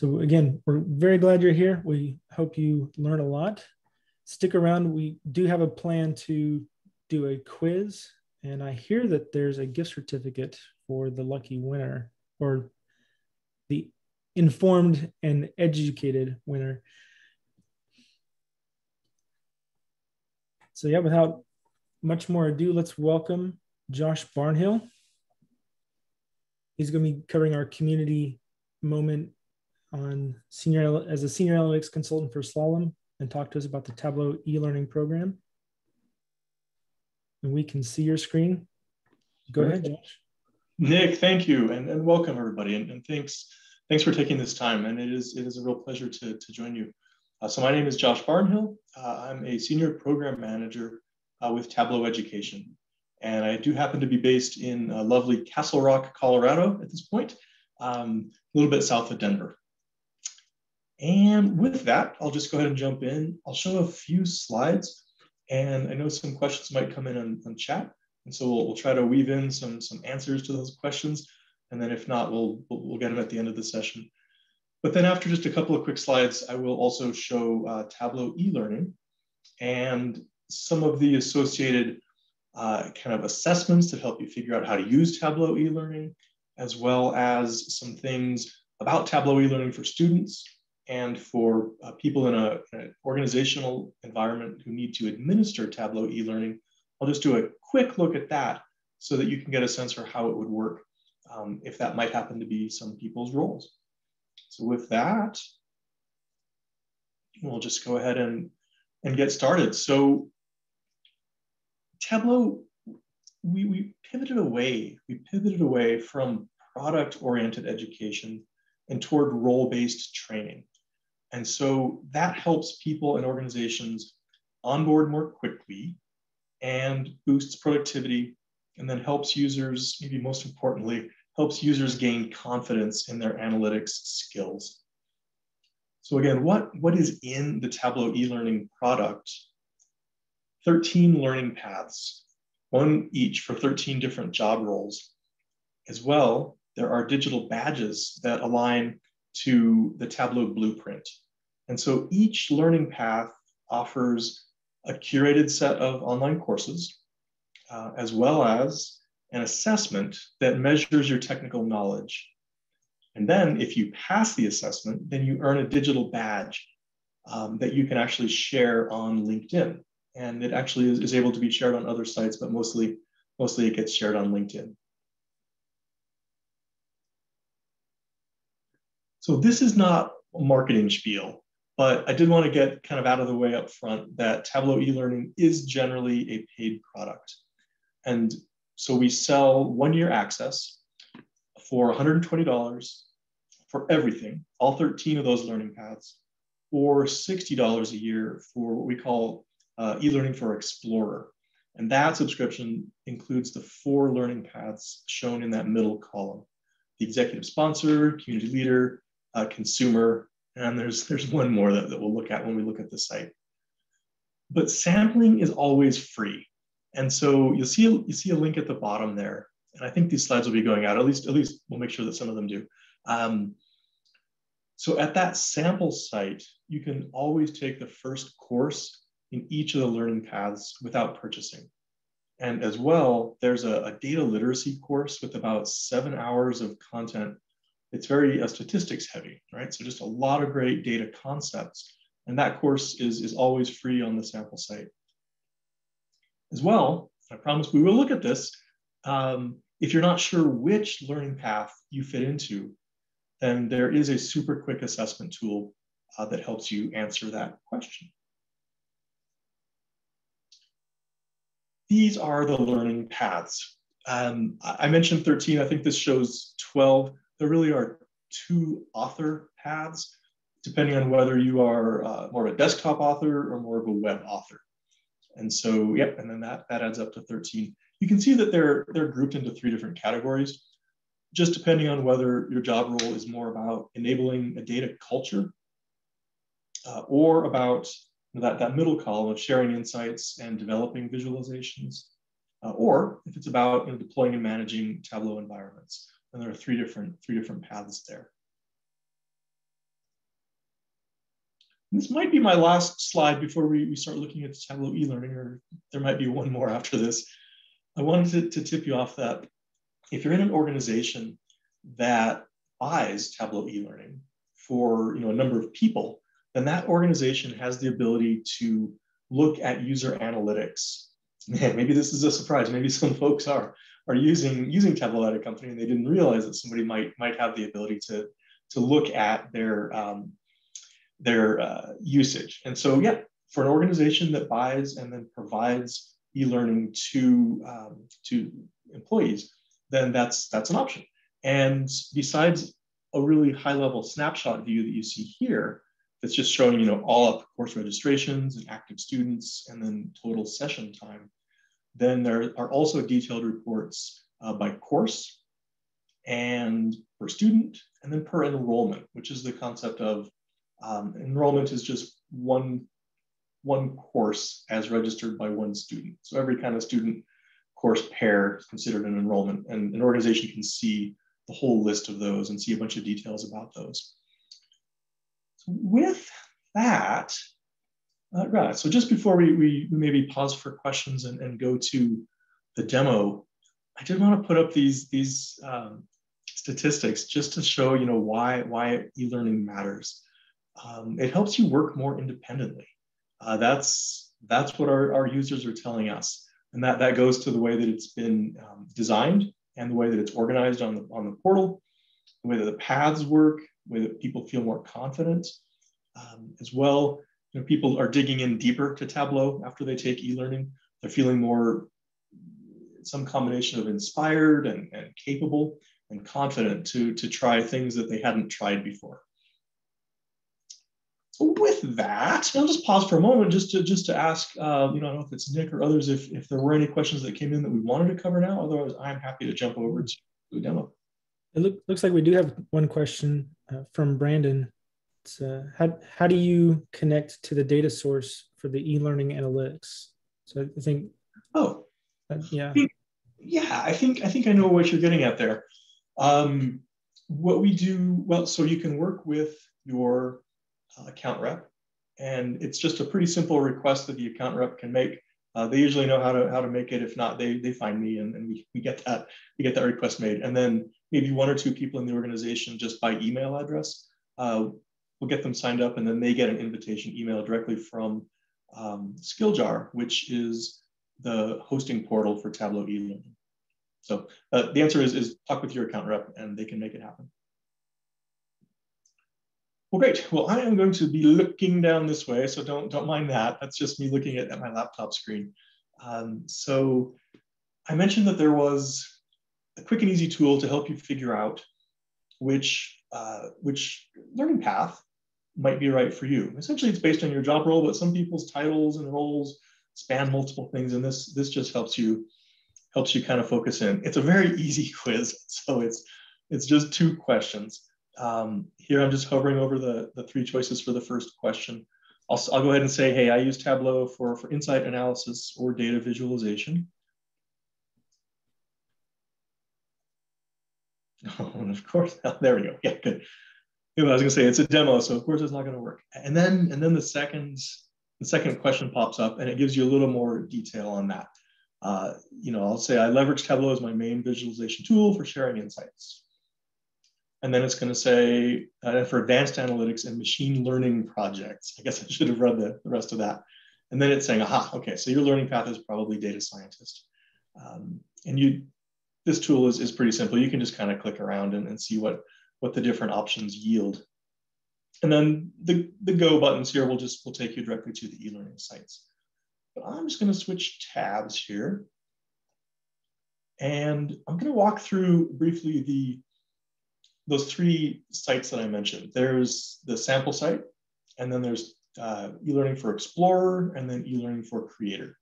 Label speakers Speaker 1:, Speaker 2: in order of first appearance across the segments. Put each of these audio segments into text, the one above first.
Speaker 1: So again, we're very glad you're here. We hope you learn a lot. Stick around. We do have a plan to do a quiz, and I hear that there's a gift certificate for the lucky winner or the informed and educated winner. So yeah, without much more ado, let's welcome Josh Barnhill. He's going to be covering our community moment on senior as a senior analytics consultant for Slalom and talk to us about the Tableau e-learning program. And we can see your screen. Go ahead, Josh.
Speaker 2: Nick, thank you, and, and welcome everybody, and, and, thanks thanks for taking this time. And it is it is a real pleasure to, to join you. Uh, so my name is Josh Barnhill. Uh, I'm a senior program manager uh, with Tableau Education, and I do happen to be based in uh, lovely Castle Rock, Colorado at this point, um, a little bit south of Denver. And with that, I'll just go ahead and jump in. I'll show a few slides, and I know some questions might come in on, on chat. And so we'll, we'll, try to weave in some, some answers to those questions. And then if not, we'll, we'll, get them at the end of the session. But then after just a couple of quick slides, I will also show uh, Tableau e-learning and some of the associated uh, kind of assessments that help you figure out how to use Tableau e-learning, as well as some things about Tableau e-learning for students and for uh, people in, a, in an organizational environment who need to administer Tableau e-learning, I'll just do a quick look at that so that you can get a sense for how it would work um, if that might happen to be some people's roles. So with that, we'll just go ahead and, and get started. So Tableau, we, we pivoted away, we pivoted away from product-oriented education and toward role-based training. And so that helps people and organizations onboard more quickly and boosts productivity and then helps users, maybe most importantly, helps users gain confidence in their analytics skills. So again, what, what is in the Tableau e-learning product? 13 learning paths, one each for 13 different job roles. As well, there are digital badges that align to the Tableau blueprint. And so each learning path offers a curated set of online courses, uh, as well as an assessment that measures your technical knowledge. And then if you pass the assessment, then you earn a digital badge um, that you can actually share on LinkedIn. And it actually is, is able to be shared on other sites, but mostly, mostly it gets shared on LinkedIn. So this is not a marketing spiel, but I did want to get kind of out of the way up front that Tableau e-learning is generally a paid product. And so we sell one year access for $120 for everything, all 13 of those learning paths, or $60 a year for what we call uh, e-learning for Explorer. And that subscription includes the four learning paths shown in that middle column. The executive sponsor, community leader, uh, consumer, and there's, there's one more that, that we'll look at when we look at the site. But sampling is always free. And so you'll see, you see a link at the bottom there. And I think these slides will be going out, at least, at least we'll make sure that some of them do. Um, so at that sample site, you can always take the first course in each of the learning paths without purchasing. And as well, there's a, a data literacy course with about seven hours of content it's very uh, statistics heavy, right? So just a lot of great data concepts. And that course is, is always free on the sample site. As well, I promise we will look at this. Um, if you're not sure which learning path you fit into, then there is a super quick assessment tool uh, that helps you answer that question. These are the learning paths. Um, I mentioned 13, I think this shows 12 there really are two author paths, depending on whether you are uh, more of a desktop author or more of a web author. And so, yep, and then that, that adds up to 13. You can see that they're, they're grouped into three different categories, just depending on whether your job role is more about enabling a data culture uh, or about that, that middle column of sharing insights and developing visualizations, uh, or if it's about you know, deploying and managing Tableau environments. And there are three different, three different paths there. this might be my last slide before we, we start looking at Tableau e-learning, or there might be one more after this. I wanted to, to tip you off that if you're in an organization that buys Tableau e-learning for you know, a number of people, then that organization has the ability to look at user analytics. Man, maybe this is a surprise. Maybe some folks are, are using, using Tableau at a company and they didn't realize that somebody might, might have the ability to, to look at their, um, their uh, usage. And so, yeah, for an organization that buys and then provides e-learning to, um, to employees, then that's, that's an option. And besides a really high level snapshot view that you see here, that's just showing you know all up course registrations and active students and then total session time. Then there are also detailed reports uh, by course and per student and then per enrollment, which is the concept of um, enrollment is just one, one course as registered by one student. So every kind of student course pair is considered an enrollment and an organization can see the whole list of those and see a bunch of details about those. So with that, uh, right, so just before we, we maybe pause for questions and, and go to the demo, I did want to put up these, these um, statistics just to show you know why, why e-learning matters. Um, it helps you work more independently. Uh, that's, that's what our, our users are telling us. And that, that goes to the way that it's been um, designed and the way that it's organized on the, on the portal, the way that the paths work, the way that people feel more confident. Um, as well, you know, people are digging in deeper to Tableau after they take e-learning. They're feeling more, some combination of inspired and, and capable and confident to, to try things that they hadn't tried before. So with that, I'll just pause for a moment just to just to ask, uh, you know, I don't know if it's Nick or others, if, if there were any questions that came in that we wanted to cover now. Otherwise, I'm happy to jump over to the demo.
Speaker 1: It look, looks like we do have one question uh, from Brandon. Uh, how, how do you connect to the data source for the e-learning analytics? So I think.
Speaker 2: Oh,
Speaker 1: yeah.
Speaker 2: yeah, I think I think I know what you're getting at there. Um, what we do, well, so you can work with your uh, account rep. And it's just a pretty simple request that the account rep can make. Uh, they usually know how to how to make it. If not, they they find me and, and we, we get that we get that request made. And then maybe one or two people in the organization just by email address, uh, we'll get them signed up and then they get an invitation email directly from um, Skilljar, which is the hosting portal for Tableau e-learning. So uh, the answer is, is talk with your account rep and they can make it happen. Well, great. Well, I am going to be looking down this way, so don't don't mind that. That's just me looking at, at my laptop screen. Um, so I mentioned that there was a quick and easy tool to help you figure out which uh, which learning path might be right for you. Essentially, it's based on your job role, but some people's titles and roles span multiple things, and this this just helps you helps you kind of focus in. It's a very easy quiz, so it's it's just two questions. Um, here I'm just hovering over the, the three choices for the first question. I'll, I'll go ahead and say, hey, I use Tableau for, for insight analysis or data visualization. Oh, and of course, there we go. Yeah, good. I was gonna say it's a demo, so of course it's not gonna work. And then and then the second the second question pops up and it gives you a little more detail on that. Uh, you know, I'll say I leverage Tableau as my main visualization tool for sharing insights. And then it's going to say uh, for advanced analytics and machine learning projects. I guess I should have read the, the rest of that. And then it's saying, aha, okay, so your learning path is probably data scientist. Um, and you, this tool is, is pretty simple. You can just kind of click around and, and see what, what the different options yield. And then the, the go buttons here will just will take you directly to the e-learning sites. But I'm just going to switch tabs here. And I'm going to walk through briefly the those three sites that I mentioned. There's the sample site, and then there's uh, e-learning for Explorer, and then e-learning for Creator.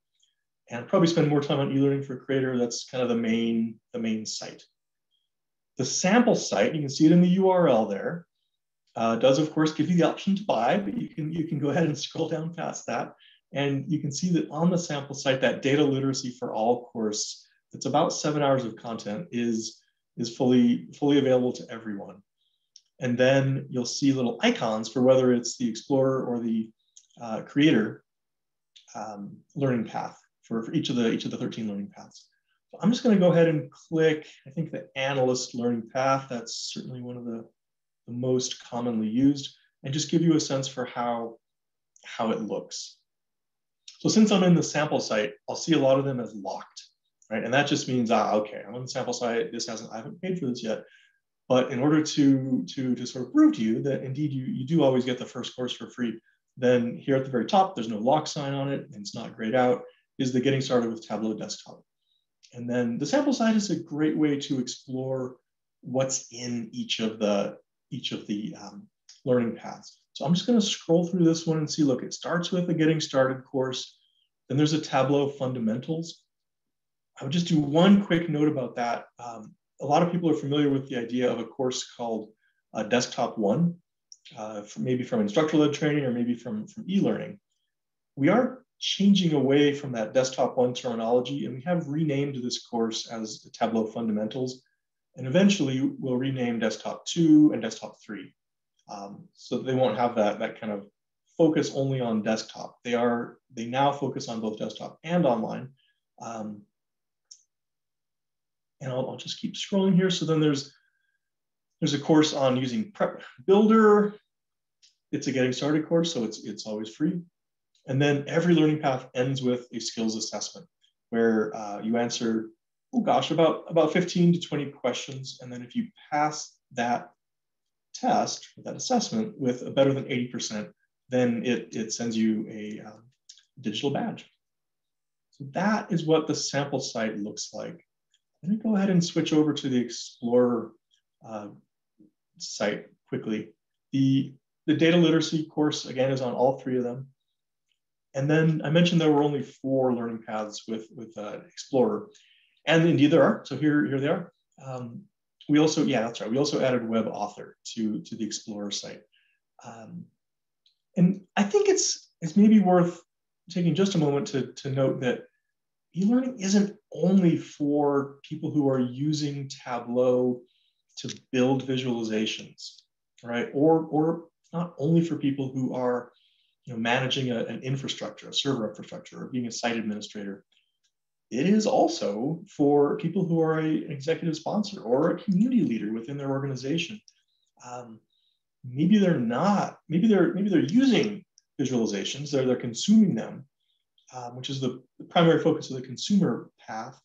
Speaker 2: And probably spend more time on e-learning for Creator. That's kind of the main, the main site. The sample site, you can see it in the URL there, uh, does of course give you the option to buy, but you can, you can go ahead and scroll down past that. And you can see that on the sample site, that data literacy for all course, it's about seven hours of content is is fully, fully available to everyone. And then you'll see little icons for whether it's the Explorer or the uh, Creator um, learning path for, for each of the each of the 13 learning paths. So I'm just going to go ahead and click, I think the analyst learning path, that's certainly one of the, the most commonly used, and just give you a sense for how, how it looks. So since I'm in the sample site, I'll see a lot of them as locked, right? And that just means, ah, okay, I'm on the sample site, this hasn't, I haven't paid for this yet. But in order to, to, to sort of prove to you that indeed you, you do always get the first course for free, then here at the very top, there's no lock sign on it, and it's not grayed out, is the getting started with Tableau desktop. And then the sample site is a great way to explore what's in each of the, each of the um, learning paths. So I'm just gonna scroll through this one and see, look, it starts with a getting started course. Then there's a Tableau fundamentals. I would just do one quick note about that. Um, a lot of people are familiar with the idea of a course called uh, Desktop One, uh, maybe from instructor-led training or maybe from, from e-learning. We are changing away from that Desktop One terminology, and we have renamed this course as the Tableau Fundamentals, and eventually we'll rename Desktop Two and Desktop Three, um, so they won't have that that kind of focus only on desktop. They are they now focus on both desktop and online. Um, and I'll, I'll just keep scrolling here. So then there's there's a course on using Prep Builder. It's a getting started course, so it's it's always free. And then every learning path ends with a skills assessment where uh, you answer, oh gosh, about, about 15 to 20 questions. And then if you pass that test, that assessment with a better than 80%, then it, it sends you a um, digital badge. So that is what the sample site looks like. Let me go ahead and switch over to the Explorer uh, site quickly. The, the data literacy course, again, is on all three of them. And then I mentioned there were only four learning paths with, with uh, Explorer. And indeed there are. So here, here they are. Um, we also, yeah, that's right. We also added Web Author to, to the Explorer site. Um, and I think it's, it's maybe worth taking just a moment to, to note that e-learning isn't only for people who are using Tableau to build visualizations, right? Or, or not only for people who are you know, managing a, an infrastructure, a server infrastructure, or being a site administrator. It is also for people who are a, an executive sponsor or a community leader within their organization. Um, maybe they're not, maybe they're maybe they're using visualizations, they're, they're consuming them, um, which is the, the primary focus of the consumer path.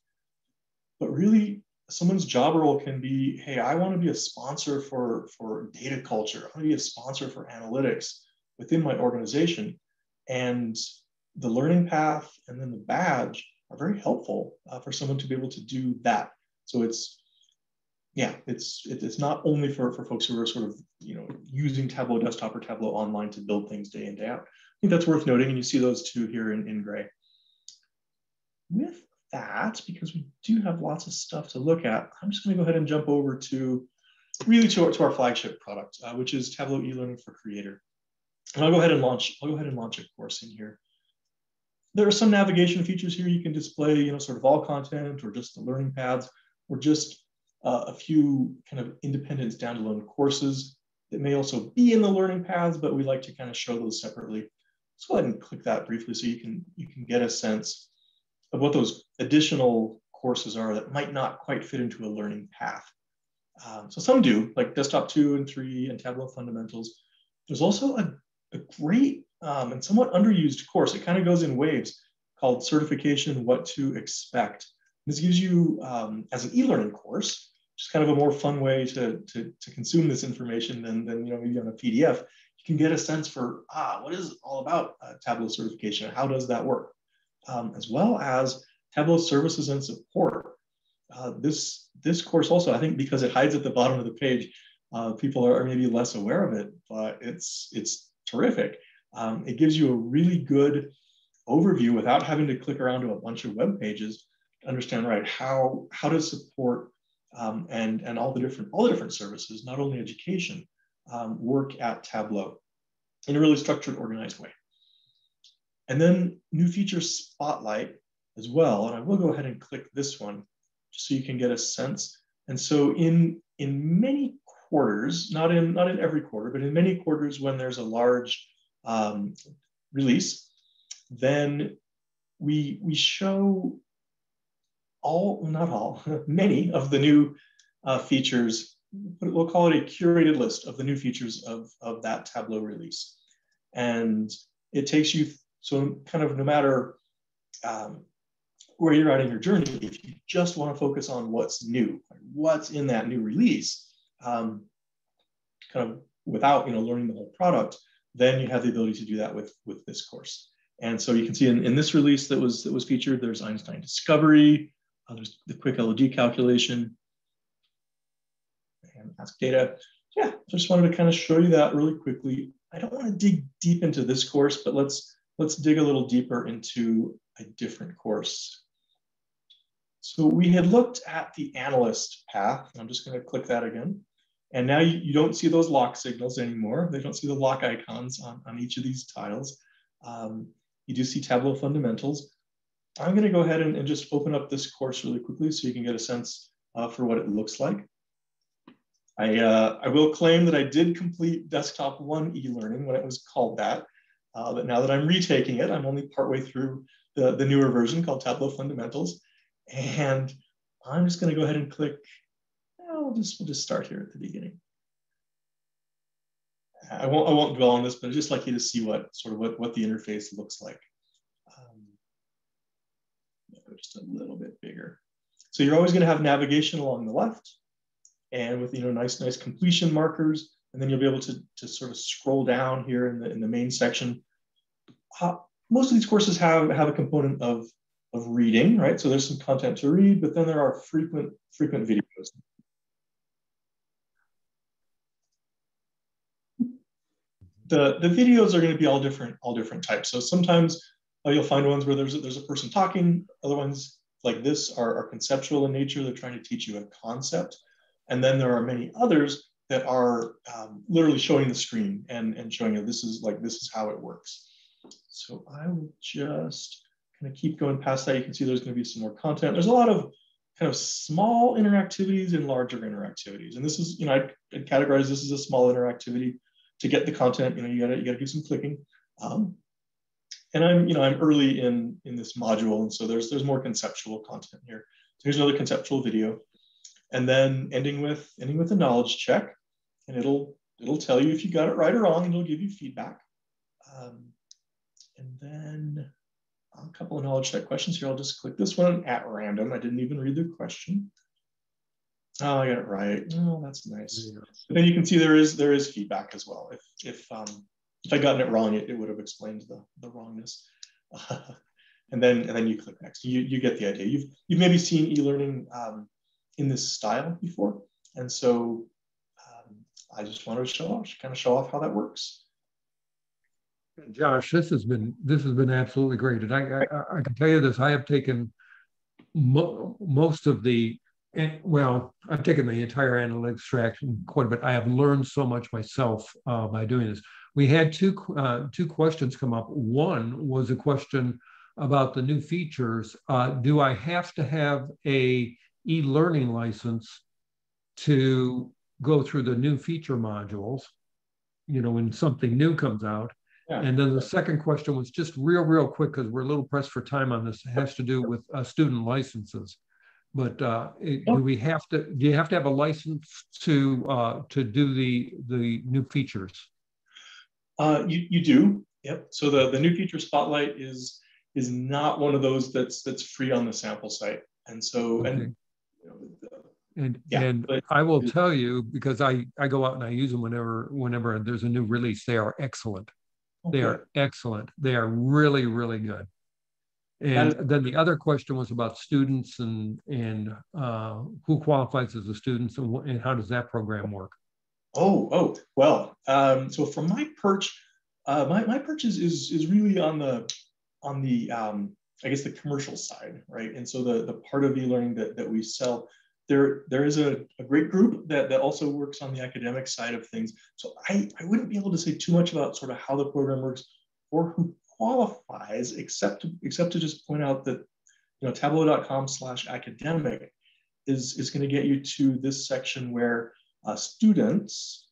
Speaker 2: But really, someone's job role can be, hey, I want to be a sponsor for, for data culture. I want to be a sponsor for analytics within my organization. And the learning path and then the badge are very helpful uh, for someone to be able to do that. So it's, yeah, it's it's not only for, for folks who are sort of you know using Tableau desktop or Tableau online to build things day in day out. I think that's worth noting, and you see those two here in, in gray. With that, because we do have lots of stuff to look at, I'm just going to go ahead and jump over to really to our, to our flagship product, uh, which is Tableau e-learning for Creator. And I'll go ahead and launch, I'll go ahead and launch a course in here. There are some navigation features here. You can display, you know, sort of all content or just the learning paths or just uh, a few kind of independent standalone courses that may also be in the learning paths, but we like to kind of show those separately. Let's go ahead and click that briefly so you can, you can get a sense of what those additional courses are that might not quite fit into a learning path. Um, so some do, like Desktop 2 and 3 and Tableau Fundamentals. There's also a a great um, and somewhat underused course. It kind of goes in waves called Certification What to Expect. This gives you, um, as an e-learning course, just kind of a more fun way to, to, to consume this information than, than you know, maybe on a PDF. You can get a sense for, ah, what is all about uh, Tableau certification? How does that work? Um, as well as Tableau services and support. Uh, this, this course also, I think because it hides at the bottom of the page, uh, people are maybe less aware of it, but it's, it's terrific. Um, it gives you a really good overview without having to click around to a bunch of web pages to understand right how how to support um, and and all the different all the different services, not only education, um, work at Tableau in a really structured, organized way. And then new feature spotlight as well. And I will go ahead and click this one just so you can get a sense. And so in in many quarters, not in not in every quarter, but in many quarters when there's a large um, release, then we we show all, not all, many of the new uh, features. We'll call it a curated list of the new features of, of that Tableau release. And it takes you, so kind of no matter um, where you're at in your journey, if you just want to focus on what's new, what's in that new release, um, kind of without you know learning the whole product, then you have the ability to do that with with this course. And so you can see in, in this release that was that was featured, there's Einstein Discovery, uh, there's the quick LOD calculation, and ask data. Yeah, just wanted to kind of show you that really quickly. I don't want to dig deep into this course, but let's let's dig a little deeper into a different course. So we had looked at the analyst path. I'm just going to click that again. And now you, you don't see those lock signals anymore. They don't see the lock icons on, on each of these tiles. Um, you do see Tableau fundamentals. I'm going to go ahead and, and, just open up this course really quickly so you can get a sense uh, for what it looks like. I, uh, I will claim that I did complete Desktop 1 e-learning when it was called that. Uh, but now that I'm retaking it, I'm only partway through the, the newer version called Tableau Fundamentals. And I'm just going to go ahead and click. I'll just, we'll just start here at the beginning. I won't, I won't dwell on this, but I'd just like you to see what sort of what, what the interface looks like. Um, just a little bit bigger. So you're always going to have navigation along the left and with, you know, nice, nice completion markers. And then you'll be able to, to sort of scroll down here in the, in the main section. Uh, most of these courses have, have a component of, of reading, right? So there's some content to read, but then there are frequent, frequent videos. The, the videos are going to be all different, all different types. So sometimes uh, you'll find ones where there's a, there's a person talking. Other ones like this are, are conceptual in nature. They're trying to teach you a concept. And then there are many others that are um, literally showing the screen and, and showing you this is like, this is how it works. So I will just kind of keep going past that. You can see there's going to be some more content. There's a lot of kind of small interactivities and larger interactivities. And this is, you know, I'd, I'd categorize this as a small interactivity. To get the content, you know, you gotta you gotta do some clicking. Um, and I'm, you know, I'm early in in this module, and so there's there's more conceptual content here. So here's another conceptual video, and then ending with ending with a knowledge check, and it'll it'll tell you if you got it right or wrong, and it'll give you feedback. Um, and then a couple of knowledge check questions here. I'll just click this one at random. I didn't even read the question. Oh, I got it right. Oh, that's nice. And then you can see there is there is feedback as well. If if um, if I gotten it wrong, it, it would have explained the, the wrongness. Uh, and then and then you click next. You, you get the idea. You've you've maybe seen e-learning um, in this style before, and so um, I just wanted to show off, kind of show off how that works.
Speaker 3: Josh, this has been this has been absolutely great, and I I, I can tell you this: I have taken mo most of the and, well, I've taken the entire analytics extraction quite a bit. I have learned so much myself uh, by doing this. We had two uh, two questions come up. One was a question about the new features. Uh, do I have to have a e-learning license to go through the new feature modules? You know, when something new comes out. Yeah. And then the second question was just real, real quick because we're a little pressed for time on this. It has to do with uh, student licenses. But uh, it, do we have to? Do you have to have a license to uh, to do the the new features?
Speaker 2: Uh, you you do. Yep. So the the new feature spotlight is is not one of those that's that's free on the sample site, and so okay. and. You know,
Speaker 3: and yeah, and but, I will tell you because I I go out and I use them whenever whenever there's a new release. They are excellent. Okay. They are excellent. They are really really good. And then the other question was about students and and uh, who qualifies as a student and, and, how does that program work?
Speaker 2: Oh, oh, well, um, so from my perch, uh, my, my perch is, is, is really on the, on the um, I guess the commercial side, right? And so the, the part of e-learning that, that we sell, there, there is a, a great group that, that also works on the academic side of things. So I, I wouldn't be able to say too much about sort of how the program works or who qualifies, except to, except to just point out that you know tableau.com slash academic is, is going to get you to this section where uh, students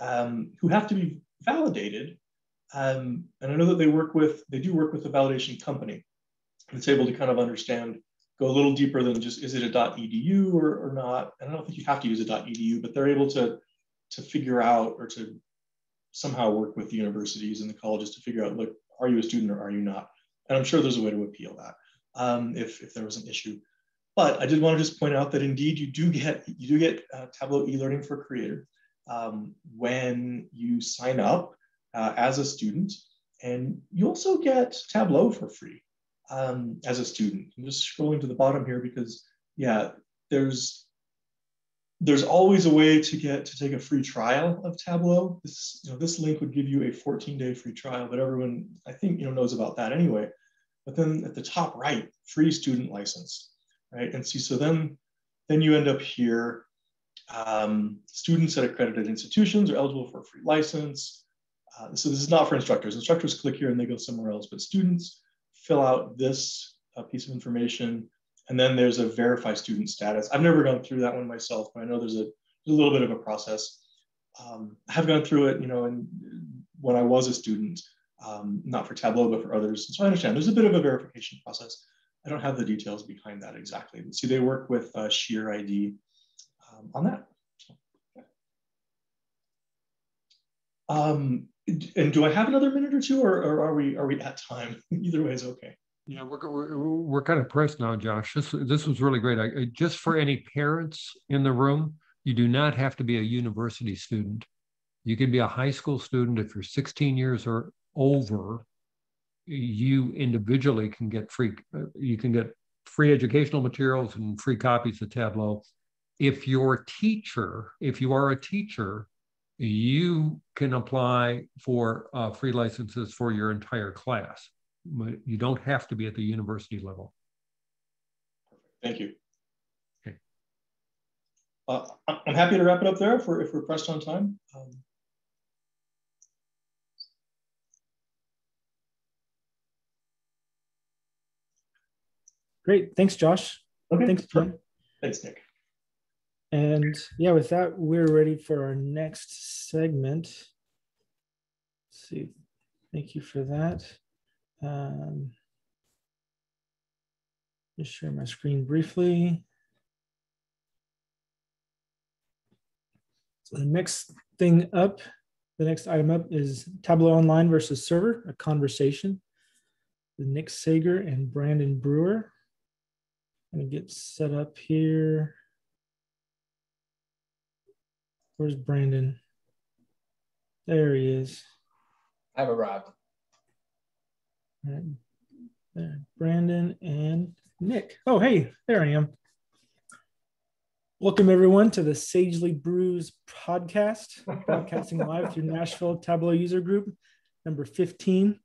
Speaker 2: um, who have to be validated. Um, and I know that they work with, they do work with a validation company that's able to kind of understand, go a little deeper than just, is it a .edu or, or not? And I don't think you have to use a .edu, but they're able to, to figure out or to somehow work with the universities and the colleges to figure out, look, are you a student or are you not? And I'm sure there's a way to appeal that um, if, if there was an issue. But I did want to just point out that indeed you do get you do get uh, Tableau e-learning for Creator um, when you sign up uh, as a student, and you also get Tableau for free um, as a student. I'm just scrolling to the bottom here because yeah, there's there's always a way to get to take a free trial of Tableau. This you know this link would give you a 14 day free trial, but everyone I think you know knows about that anyway. But then at the top right, free student license right? And see, so then, then you end up here. Um, students at accredited institutions are eligible for a free license. Uh, so this is not for instructors. Instructors click here and they go somewhere else, but students fill out this uh, piece of information. And then there's a verify student status. I've never gone through that one myself, but I know there's a, a little bit of a process. Um, I have gone through it, you know, and when I was a student, um, not for Tableau, but for others. So I understand there's a bit of a verification process. I don't have the details behind that exactly. But see, they work with uh, SheerID um, on that. Um, and do I have another minute or two, or, or, are we are we at time? Either way is okay.
Speaker 3: Yeah, we're, we're, we're kind of pressed now, Josh. This this was really great. I, just for any parents in the room, you do not have to be a university student. You can be a high school student if you're 16 years or over you individually can get free uh, you can get free educational materials and free copies of tableau if your teacher if you are a teacher you can apply for uh, free licenses for your entire class you don't have to be at the university level
Speaker 2: thank you okay uh, i'm happy to wrap it up there for if we're pressed on time um,
Speaker 1: Great. Thanks, Josh.
Speaker 2: Okay.
Speaker 1: Thanks, John.
Speaker 2: Thanks, Nick.
Speaker 1: And yeah, with that, we're ready for our next segment. Let's see. Thank you for that. Um, just share my screen briefly. So the next thing up, the next item up is Tableau Online versus Server, a conversation. With Nick Sager and Brandon Brewer Gonna get set up here. Where's Brandon? There he is.
Speaker 4: I've arrived.
Speaker 1: All right. There, Brandon and Nick. Oh, hey, there I am. Welcome everyone to the Sagely Brews podcast, broadcasting live through Nashville Tableau User Group, number 15.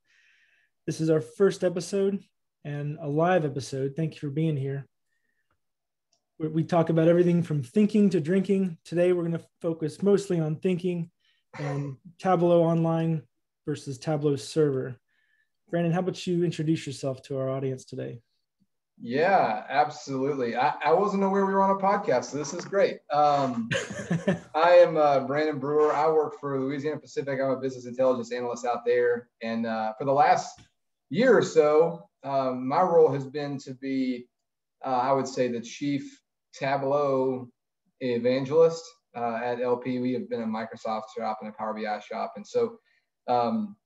Speaker 1: This is our first episode and a live episode. Thank you for being here we talk about everything from thinking to drinking. Today, we're going to focus mostly on thinking and Tableau Online versus Tableau Server. Brandon, how about you introduce yourself to our audience today?
Speaker 4: Yeah, absolutely. I, I wasn't aware we were on a podcast, so this is great. Um, I am uh, Brandon Brewer. I work for Louisiana Pacific. I'm a business intelligence analyst out there. And uh, for the last year or so, um, my role has been to be, uh, I would say, the chief Tableau evangelist uh, at LP. We have been a Microsoft shop and a Power BI shop. And so, um,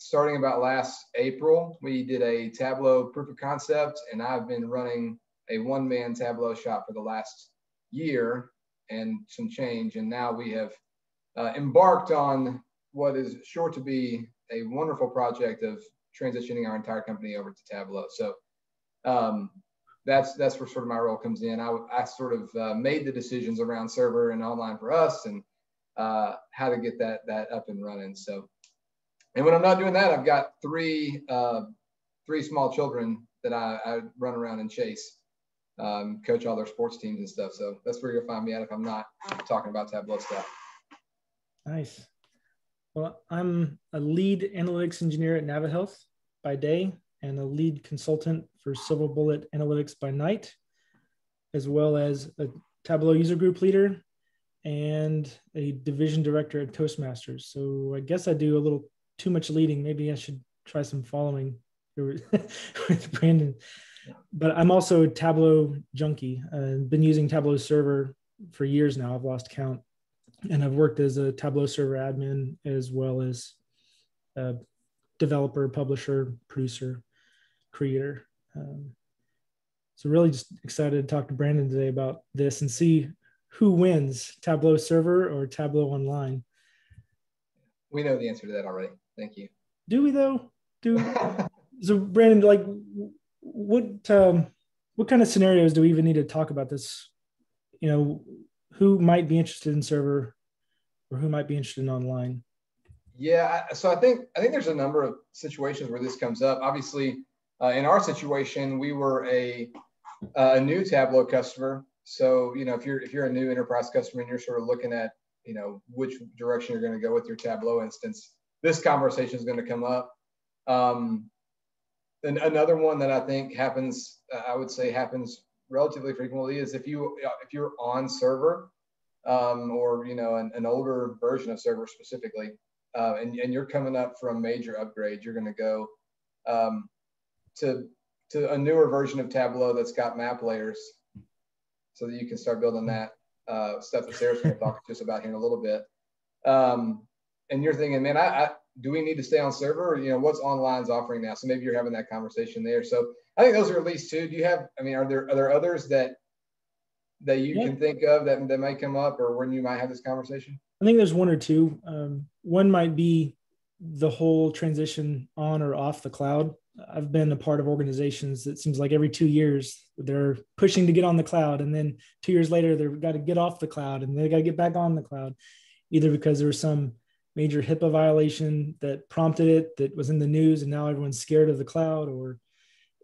Speaker 4: starting about last April, we did a Tableau proof of concept, and I've been running a one man Tableau shop for the last year and some change. And now we have uh, embarked on what is sure to be a wonderful project of transitioning our entire company over to Tableau. So, um, that's that's where sort of my role comes in. I, I sort of uh, made the decisions around server and online for us and uh, how to get that that up and running. So, and when I'm not doing that, I've got three uh, three small children that I, I run around and chase, um, coach all their sports teams and stuff. So that's where you'll find me at if I'm not talking about Tableau stuff.
Speaker 1: Nice. Well, I'm a lead analytics engineer at Navihealth by day and a lead consultant for Silver Bullet Analytics by night, as well as a Tableau user group leader and a division director at Toastmasters. So I guess I do a little too much leading. Maybe I should try some following with Brandon. But I'm also a Tableau junkie. I've been using Tableau Server for years now. I've lost count. And I've worked as a Tableau Server admin as well as a developer, publisher, producer, creator. Um, so really just excited to talk to Brandon today about this and see who wins, Tableau Server or Tableau Online.
Speaker 4: We know the answer to that already. Thank you.
Speaker 1: Do we though? Do so, Brandon? Like, what um, what kind of scenarios do we even need to talk about this? You know, who might be interested in server, or who might be interested in online?
Speaker 4: Yeah, so I think I think there's a number of situations where this comes up. Obviously, uh, in our situation, we were a a new Tableau customer. So you know, if you're if you're a new enterprise customer and you're sort of looking at you know which direction you're going to go with your Tableau instance, this conversation is going to come up. Um, and another one that I think happens, I would say happens relatively frequently is if you if you're on server um, or you know an, an, older version of server specifically, uh, and, and you're coming up from a major upgrade, you're going to go um, to to a newer version of Tableau that's got map layers, so that you can start building that uh, stuff that Sarah's going to talk to us about here in a little bit. Um, and you're thinking, man, I, I, do we need to stay on server? Or, you know, what's online's offering now? So maybe you're having that conversation there. So I think those are at least two. Do you have? I mean, are there are there others that that you yeah. can think of that that might come up, or when you might have this conversation?
Speaker 1: I think there's one or two. Um, one might be the whole transition on or off the cloud. I've been a part of organizations that seems like every two years they're pushing to get on the cloud, and then two years later they've got to get off the cloud and they got to get back on the cloud, either because there was some major HIPAA violation that prompted it that was in the news and now everyone's scared of the cloud or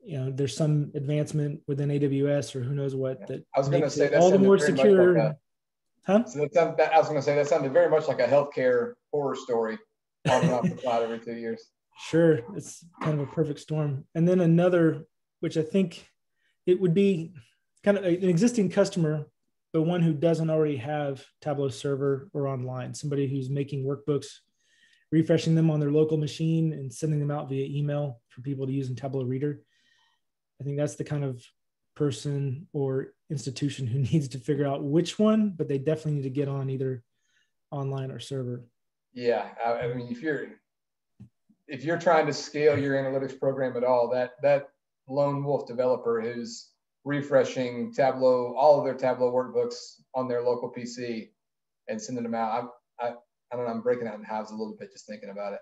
Speaker 1: you know there's some advancement within AWS or who knows what that
Speaker 4: I was going to say all the more secure. Like a, huh? So that, sounded, that, I was going to say that sounded very much like a healthcare horror story on off the cloud every two years.
Speaker 1: Sure, it's kind of a perfect storm. And then another, which I think it would be kind of an existing customer but one who doesn't already have Tableau server or online, somebody who's making workbooks, refreshing them on their local machine and sending them out via email for people to use in Tableau Reader. I think that's the kind of person or institution who needs to figure out which one, but they definitely need to get on either online or server.
Speaker 4: Yeah, I, mean, if you're if you're trying to scale your analytics program at all, that that lone wolf developer who's refreshing Tableau, all of their Tableau workbooks on their local PC and sending them out. I, I, I don't know, I'm breaking out in halves a little bit just thinking about it.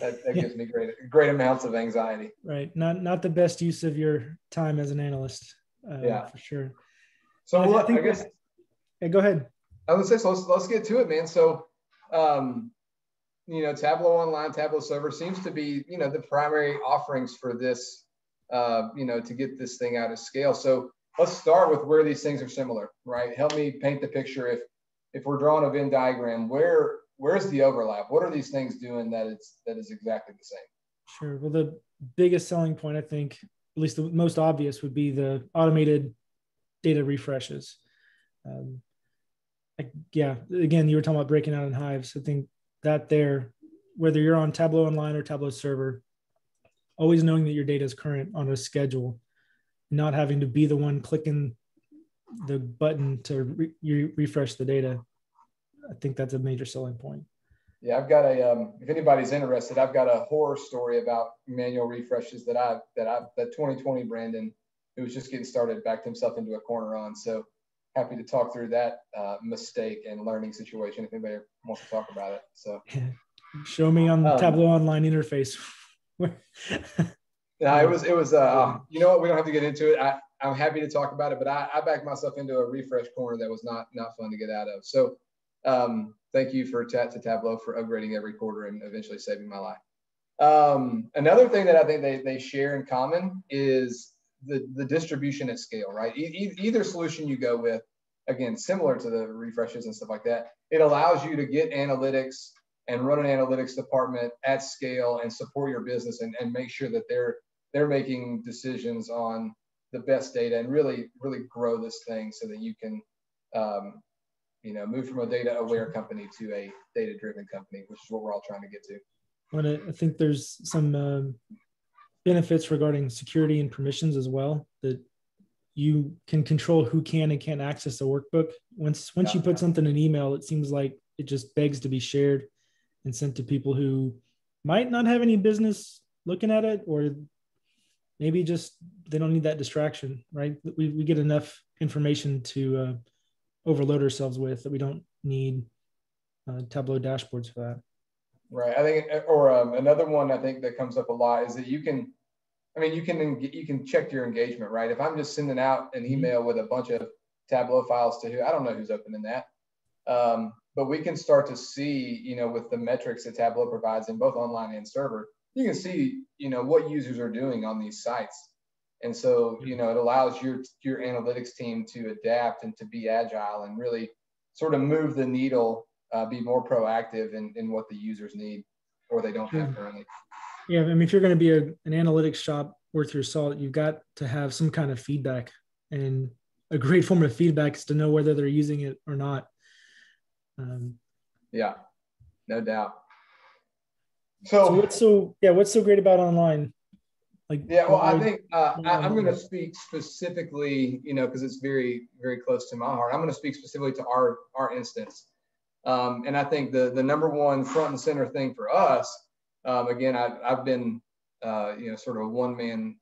Speaker 4: That, that gives me great, great amounts of anxiety.
Speaker 1: Right. Not, not the best use of your time as an analyst. Uh,
Speaker 4: yeah,
Speaker 1: for sure.
Speaker 4: So I, I, I guess.
Speaker 1: Yeah, go ahead.
Speaker 4: I was gonna say, so let's, let's get to it, man. So, um, you know, Tableau Online, Tableau Server seems to be, you know, the primary offerings for this uh, you know, to get this thing out of scale. So let's start with where these things are similar, right? Help me paint the picture. If if we're drawing a Venn diagram, where where's the overlap? What are these things doing that it's that is exactly the same?
Speaker 1: Sure. Well, the biggest selling point, I think, at least the most obvious, would be the automated data refreshes. Um, I, yeah, again, you were talking about breaking out in hives. I think that there, whether you're on Tableau Online or Tableau Server, always knowing that your data is current on a schedule, not having to be the one clicking the button to re- refresh the data. I think that's a major selling point.
Speaker 4: Yeah, I've got a. Um, if anybody's interested, I've got a horror story about manual refreshes that I that I that 2020 Brandon, who was just getting started, backed himself into a corner on. So happy to talk through that uh, mistake and learning situation if anybody wants to talk about it. So
Speaker 1: show me on the um, Tableau Online interface
Speaker 4: yeah, it was it was uh you know what we don't have to get into it. I, I'm happy to talk about it, but I, I backed myself into a refresh corner that was not not fun to get out of. So um, thank you for Tat to Tableau for upgrading every quarter and eventually saving my life. Um, another thing that I think they, they share in common is the, the distribution at scale, right? E- either solution you go with, again, similar to the refreshes and stuff like that, it allows you to get analytics and run an analytics department at scale and support your business and, and make sure that they're they're making decisions on the best data and really really grow this thing so that you can um, you know, move from a data aware company to a data driven company, which is what we're all trying to get to.
Speaker 1: I think there's some um, benefits regarding security and permissions as well that you can control who can and can't access the workbook. Once once yeah. you put something in email, it seems like it just begs to be shared and sent to people who might not have any business looking at it or maybe just they don't need that distraction right? We, we get enough information to uh, overload ourselves with that we don't need uh, tableau dashboards for that.
Speaker 4: Right. I think or um, another one i think that comes up a lot is that you can i mean you can you can check your engagement right? If i'm just sending out an mm-hmm. email with a bunch of tableau files to who i don't know who's opening that. Um, but we can start to see you know with the metrics that tableau provides in both online and server you can see, you know, what users are doing on these sites. And so, you know, it allows your your analytics team to adapt and to be agile and really sort of move the needle, uh, be more proactive in, in what the users need or they don't have currently.
Speaker 1: Yeah, I mean, if you're going to be a, an analytics shop worth your salt, you've got to have some kind of feedback. And a great form of feedback is to know whether they're using it or not. Um,
Speaker 4: yeah, no doubt.
Speaker 1: So, so, what's so yeah, what's so great about online?
Speaker 4: Like yeah, well, I think uh, I, am going to speak specifically, you know, because it's very very close to my heart. I'm going to speak specifically to our our instance, um, and I think the the number one front and center thing for us, um, again, I, I've been uh, you know sort of a one man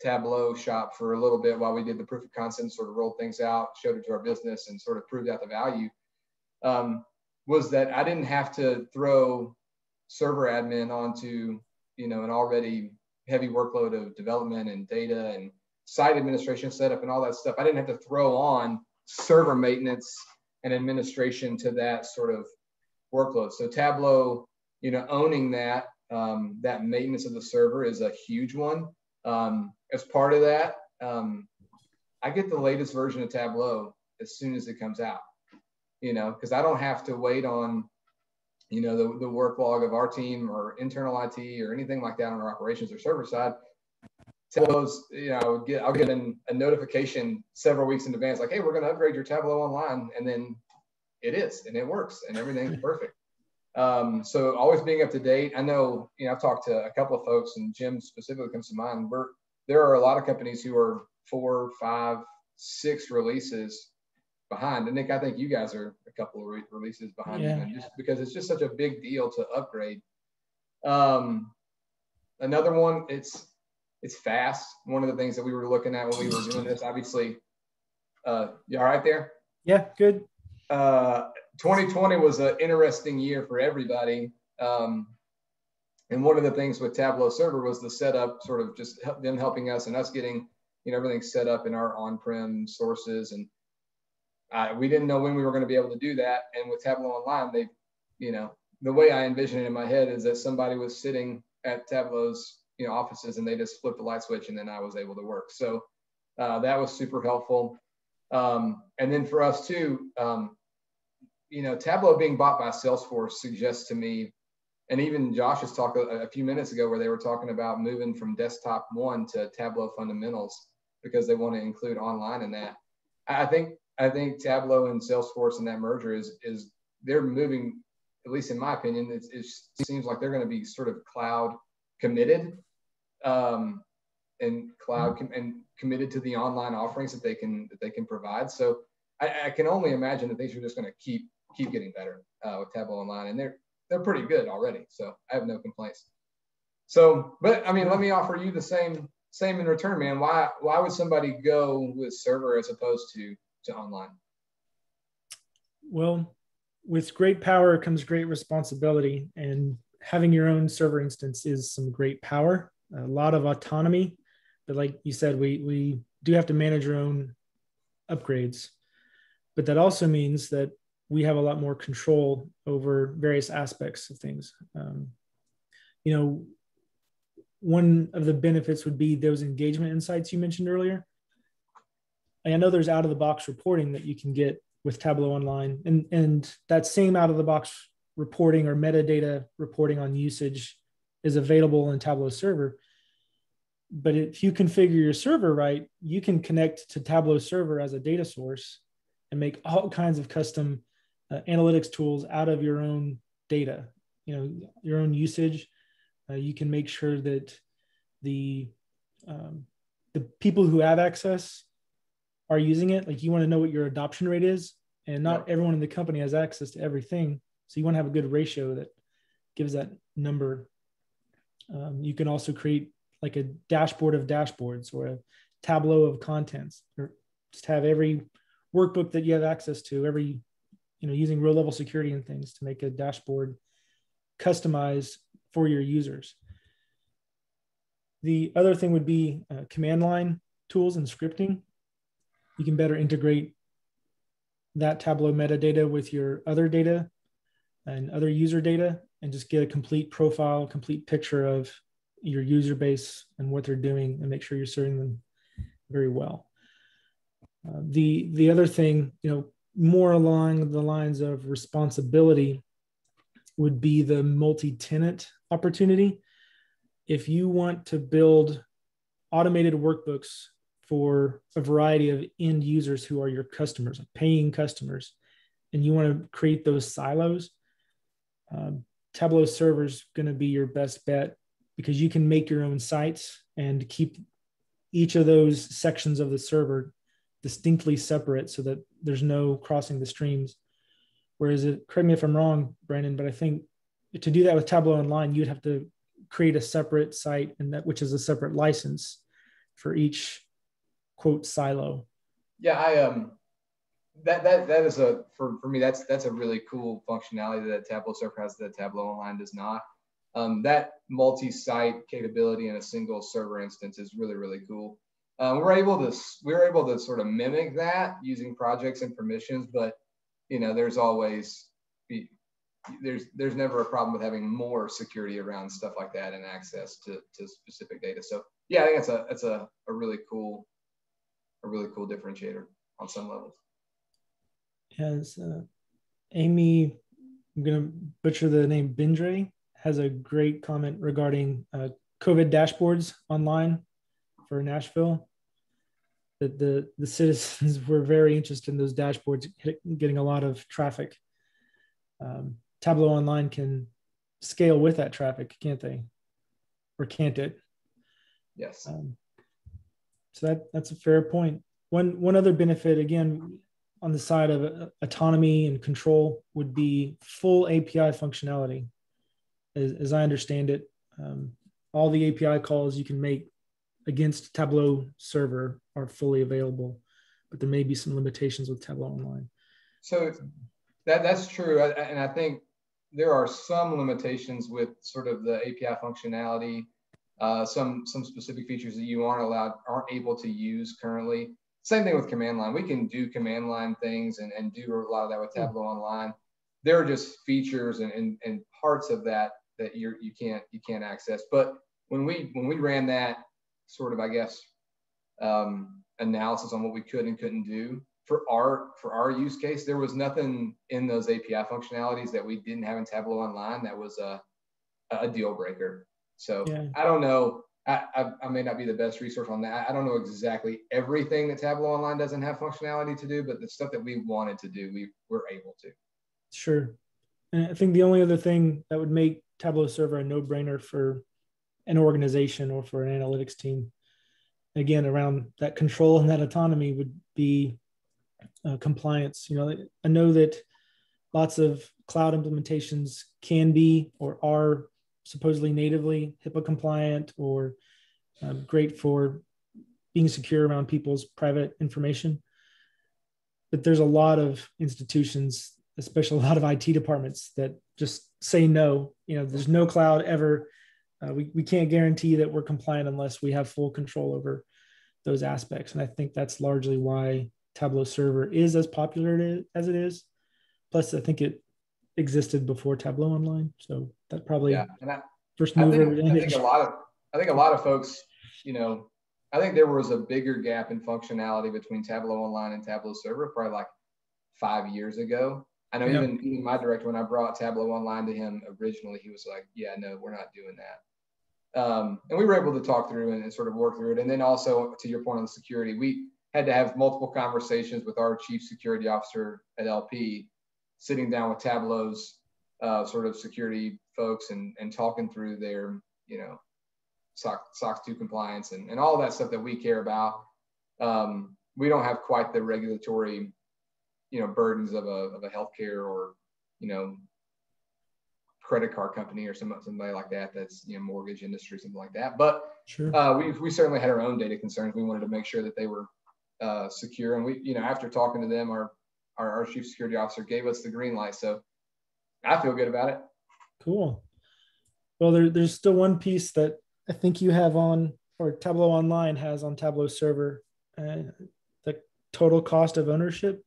Speaker 4: Tableau shop for a little bit while we did the proof of concept, sort of rolled things out, showed it to our business, and sort of proved out the value. Um, was that I didn't have to throw server admin onto you know an already heavy workload of development and data and site administration setup and all that stuff. I didn't have to throw on server maintenance and administration to that sort of workload. So Tableau, you know, owning that um, that maintenance of the server is a huge one. Um, as part of that, um, I get the latest version of Tableau as soon as it comes out. You know, because I don't have to wait on you know, the, the work log of our team or internal IT or anything like that on our operations or server side. Tableau's, you know, get, I'll get an, a notification several weeks in advance, like, hey, we're going to upgrade your Tableau online. And then it is, and it works, and everything's perfect. Um, so always being up to date. I know, you know, I've talked to a couple of folks, and Jim specifically comes to mind. We're, there are a lot of companies who are four, five, six releases behind. And Nick, I think you guys are a couple of re- releases behind yeah. you, just because it's just such a big deal to upgrade. Um, another one, it's it's fast. One of the things that we were looking at when we were doing this, obviously. Uh, you all right there?
Speaker 1: Yeah, good.
Speaker 4: Uh, 2020 was an interesting year for everybody. Um, and one of the things with Tableau Server was the setup, sort of just them helping us and us getting you know everything set up in our on-prem sources and uh, we didn't know when we were going to be able to do that. And with Tableau Online, they, you know, the way I envision it in my head is that somebody was sitting at Tableau's, you know, offices and they just flipped the light switch and then I was able to work. So uh, that was super helpful. Um, and then for us too, um, you know, Tableau being bought by Salesforce suggests to me, and even Josh's talk a, a few minutes ago where they were talking about moving from desktop one to Tableau fundamentals because they want to include online in that. I think I think Tableau and Salesforce and that merger is is they're moving, at least in my opinion, it, it seems like they're going to be sort of cloud committed, um, and cloud com- and committed to the online offerings that they can that they can provide. So I, I can only imagine that things are just going to keep keep getting better uh, with Tableau Online, and they're they're pretty good already. So I have no complaints. So, but I mean, let me offer you the same same in return, man. Why why would somebody go with server as opposed to to online?
Speaker 1: Well, with great power comes great responsibility, and having your own server instance is some great power, a lot of autonomy. But like you said, we we do have to manage our own upgrades, but that also means that we have a lot more control over various aspects of things. Um, you know, one of the benefits would be those engagement insights you mentioned earlier. I know there's out of the box reporting that you can get with Tableau Online, and and that same out of the box reporting or metadata reporting on usage is available in Tableau Server. But if you configure your server right, you can connect to Tableau Server as a data source and make all kinds of custom uh, analytics tools out of your own data, you know, your own usage. Uh, you can make sure that the um, the people who have access are using it. Like you want to know what your adoption rate is, and not yeah. everyone in the company has access to everything. So you want to have a good ratio that gives that number. Um, you can also create like a dashboard of dashboards or a tableau of contents, or just have every workbook that you have access to, every you know using row level security and things to make a dashboard customized for your users. The other thing would be uh, command line tools and scripting. You can better integrate that Tableau metadata with your other data and other user data and just get a complete profile, complete picture of your user base and what they're doing and make sure you're serving them very well. Uh, the, the other thing, you know, more along the lines of responsibility would be the multi-tenant opportunity. If you want to build automated workbooks for a variety of end users who are your customers, paying customers, and you want to create those silos, um, Tableau Server is going to be your best bet because you can make your own sites and keep each of those sections of the server distinctly separate so that there's no crossing the streams. Whereas, it, correct me if I'm wrong, Brandon, but I think to do that with Tableau Online, you'd have to create a separate site and that which is a separate license for each quote silo.
Speaker 4: Yeah, I um that that that is a for, for me that's that's a really cool functionality that Tableau Server has that Tableau Online does not. Um, that multi-site capability in a single server instance is really really cool. Um, we're able to we're able to sort of mimic that using projects and permissions, but you know there's always be there's there's never a problem with having more security around stuff like that and access to, to specific data. So yeah, I think it's a it's a, a really cool a really cool differentiator on some levels.
Speaker 1: Has uh, Amy, I'm gonna butcher the name Bindre, has a great comment regarding uh, COVID dashboards online for Nashville. That the the citizens were very interested in those dashboards, getting a lot of traffic. Um, Tableau Online can scale with that traffic, can't they? Or can't it?
Speaker 4: Yes.
Speaker 1: Um, so that that's a fair point. One one other benefit, again, on the side of uh, autonomy and control, would be full API functionality. As, as I understand it, um, all the API calls you can make against Tableau server are fully available, but there may be some limitations with Tableau Online.
Speaker 4: So that that's true, and I think there are some limitations with sort of the API functionality, uh, some some specific features that you aren't allowed, aren't able to use currently. Same thing with command line. We can do command line things and, and do a lot of that with Tableau Online. There are just features and, and, and parts of that that you're you can't you can't access. But when we when we ran that sort of I guess um, analysis on what we could and couldn't do, for our for our use case, there was nothing in those API functionalities that we didn't have in Tableau Online that was a a deal breaker. So yeah. I don't know. I, I, I, may not be the best resource on that. I don't know exactly everything that Tableau Online doesn't have functionality to do, but the stuff that we wanted to do, we were able to.
Speaker 1: Sure. And I think the only other thing that would make Tableau Server a no-brainer for an organization or for an analytics team, again, around that control and that autonomy would be uh, compliance. You know, I know that lots of cloud implementations can be or are supposedly natively HIPAA compliant or um, great for being secure around people's private information. But there's a lot of institutions, especially a lot of IT departments, that just say no. You know, there's no cloud ever. Uh, we, we can't guarantee that we're compliant unless we have full control over those aspects. And I think that's largely why Tableau server is as popular as it is. Plus, I think it existed before Tableau Online, so that probably yeah. I, first mover.
Speaker 4: I think, I think a lot of I think a lot of folks, you know, I think there was a bigger gap in functionality between Tableau Online and Tableau Server probably like five years ago. I know yep. even, even my director, when I brought Tableau Online to him originally, he was like, "Yeah, no, we're not doing that." Um, and we were able to talk through and, and sort of work through it. And then also to your point on the security, we had to have multiple conversations with our chief security officer at LP sitting down with Tableau's uh, sort of security folks and, and talking through their, you know, SOC, SOC 2 compliance and, and all that stuff that we care about. Um, we don't have quite the regulatory, you know, burdens of a, of a healthcare or, you know, credit card company or some, somebody like that that's, you know, mortgage industry, something like that. But sure. uh, we, we certainly had our own data concerns. We wanted to make sure that they were uh, secure. And we, you know, after talking to them, our, our, our chief security officer gave us the green light. So I feel good about it.
Speaker 1: Cool. Well, there, there's still one piece that I think you have on, or Tableau Online has on Tableau Server, uh, the total cost of ownership.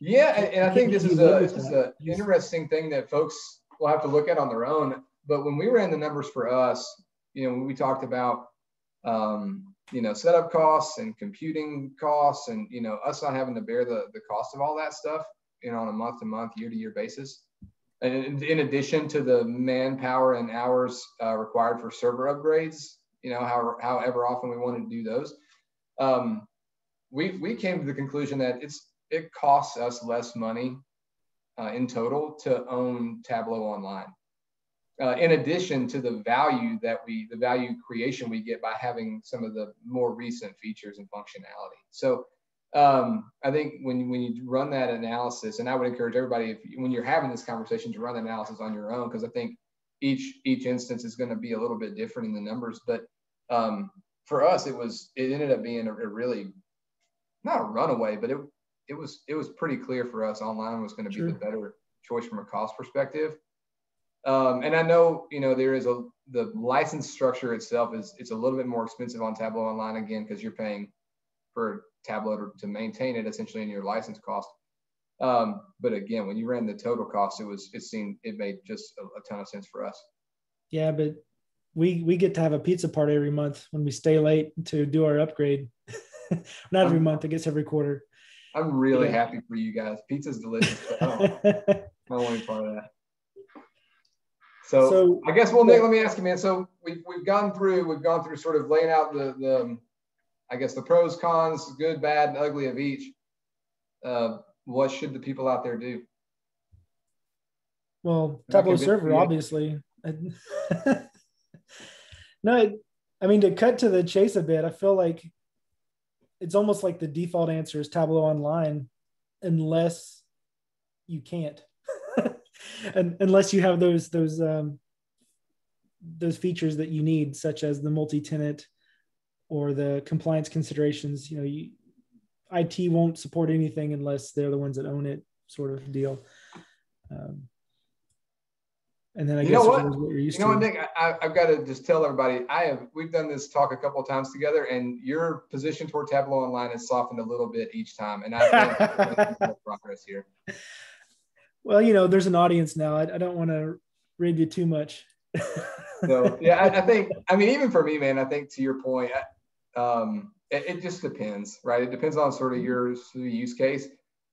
Speaker 4: Yeah, and, and I think this is a this is an interesting thing that folks will have to look at on their own. But when we ran the numbers for us, you know, when we talked about um, you know setup costs and computing costs, and you know us not having to bear the the cost of all that stuff, you know, on a month to month, year to year basis, in, in addition to the manpower and hours uh, required for server upgrades, you know, how, however often we wanted to do those, um, we, we came to the conclusion that it's it costs us less money uh, in total to own Tableau Online. Uh, in addition to the value that we, the value creation we get by having some of the more recent features and functionality. So um, I think when when you run that analysis, and I would encourage everybody if when you're having this conversation to run the analysis on your own, because I think each each instance is going to be a little bit different in the numbers. But um, for us, it was it ended up being a, a, really not a runaway, but it it was it was pretty clear for us online was going to sure. be the better choice from a cost perspective. Um, and I know you know there is a the license structure itself is it's a little bit more expensive on Tableau Online again because you're paying for Tableau to maintain it essentially in your license cost. Um, but again, when you ran the total cost, it was it seemed it made just a, a, ton of sense for us.
Speaker 1: Yeah, but we we get to have a pizza party every month when we stay late to do our upgrade. Not every month, I guess every quarter.
Speaker 4: I'm really yeah. happy for you guys. Pizza's delicious. I don't, I don't want any part of that. So, so, I guess well, Nick, let me ask you, man. So we've we've gone through we've gone through sort of laying out the the I guess the pros, cons, good, bad, and ugly of each. Uh, what should the people out there do?
Speaker 1: Well, Tableau server, obviously. no, I mean to cut to the chase a bit. I feel like it's almost like the default answer is Tableau Online, unless you can't, and unless you have those those um, those features that you need, such as the multi-tenant or the compliance considerations you know you, it won't support anything unless they're the ones that own it sort of deal um, and then i
Speaker 4: you
Speaker 1: guess
Speaker 4: know what? what you're used you know to. what nick I, have got to just tell everybody i have we've done this talk a couple of times together and your position toward tableau online has softened a little bit each time and i think progress here
Speaker 1: well you know there's an audience now i, I don't want to rib you too much
Speaker 4: so yeah I, I, think i mean even for me man i think to your point um, it, it, just depends, right? It depends on sort of your use case.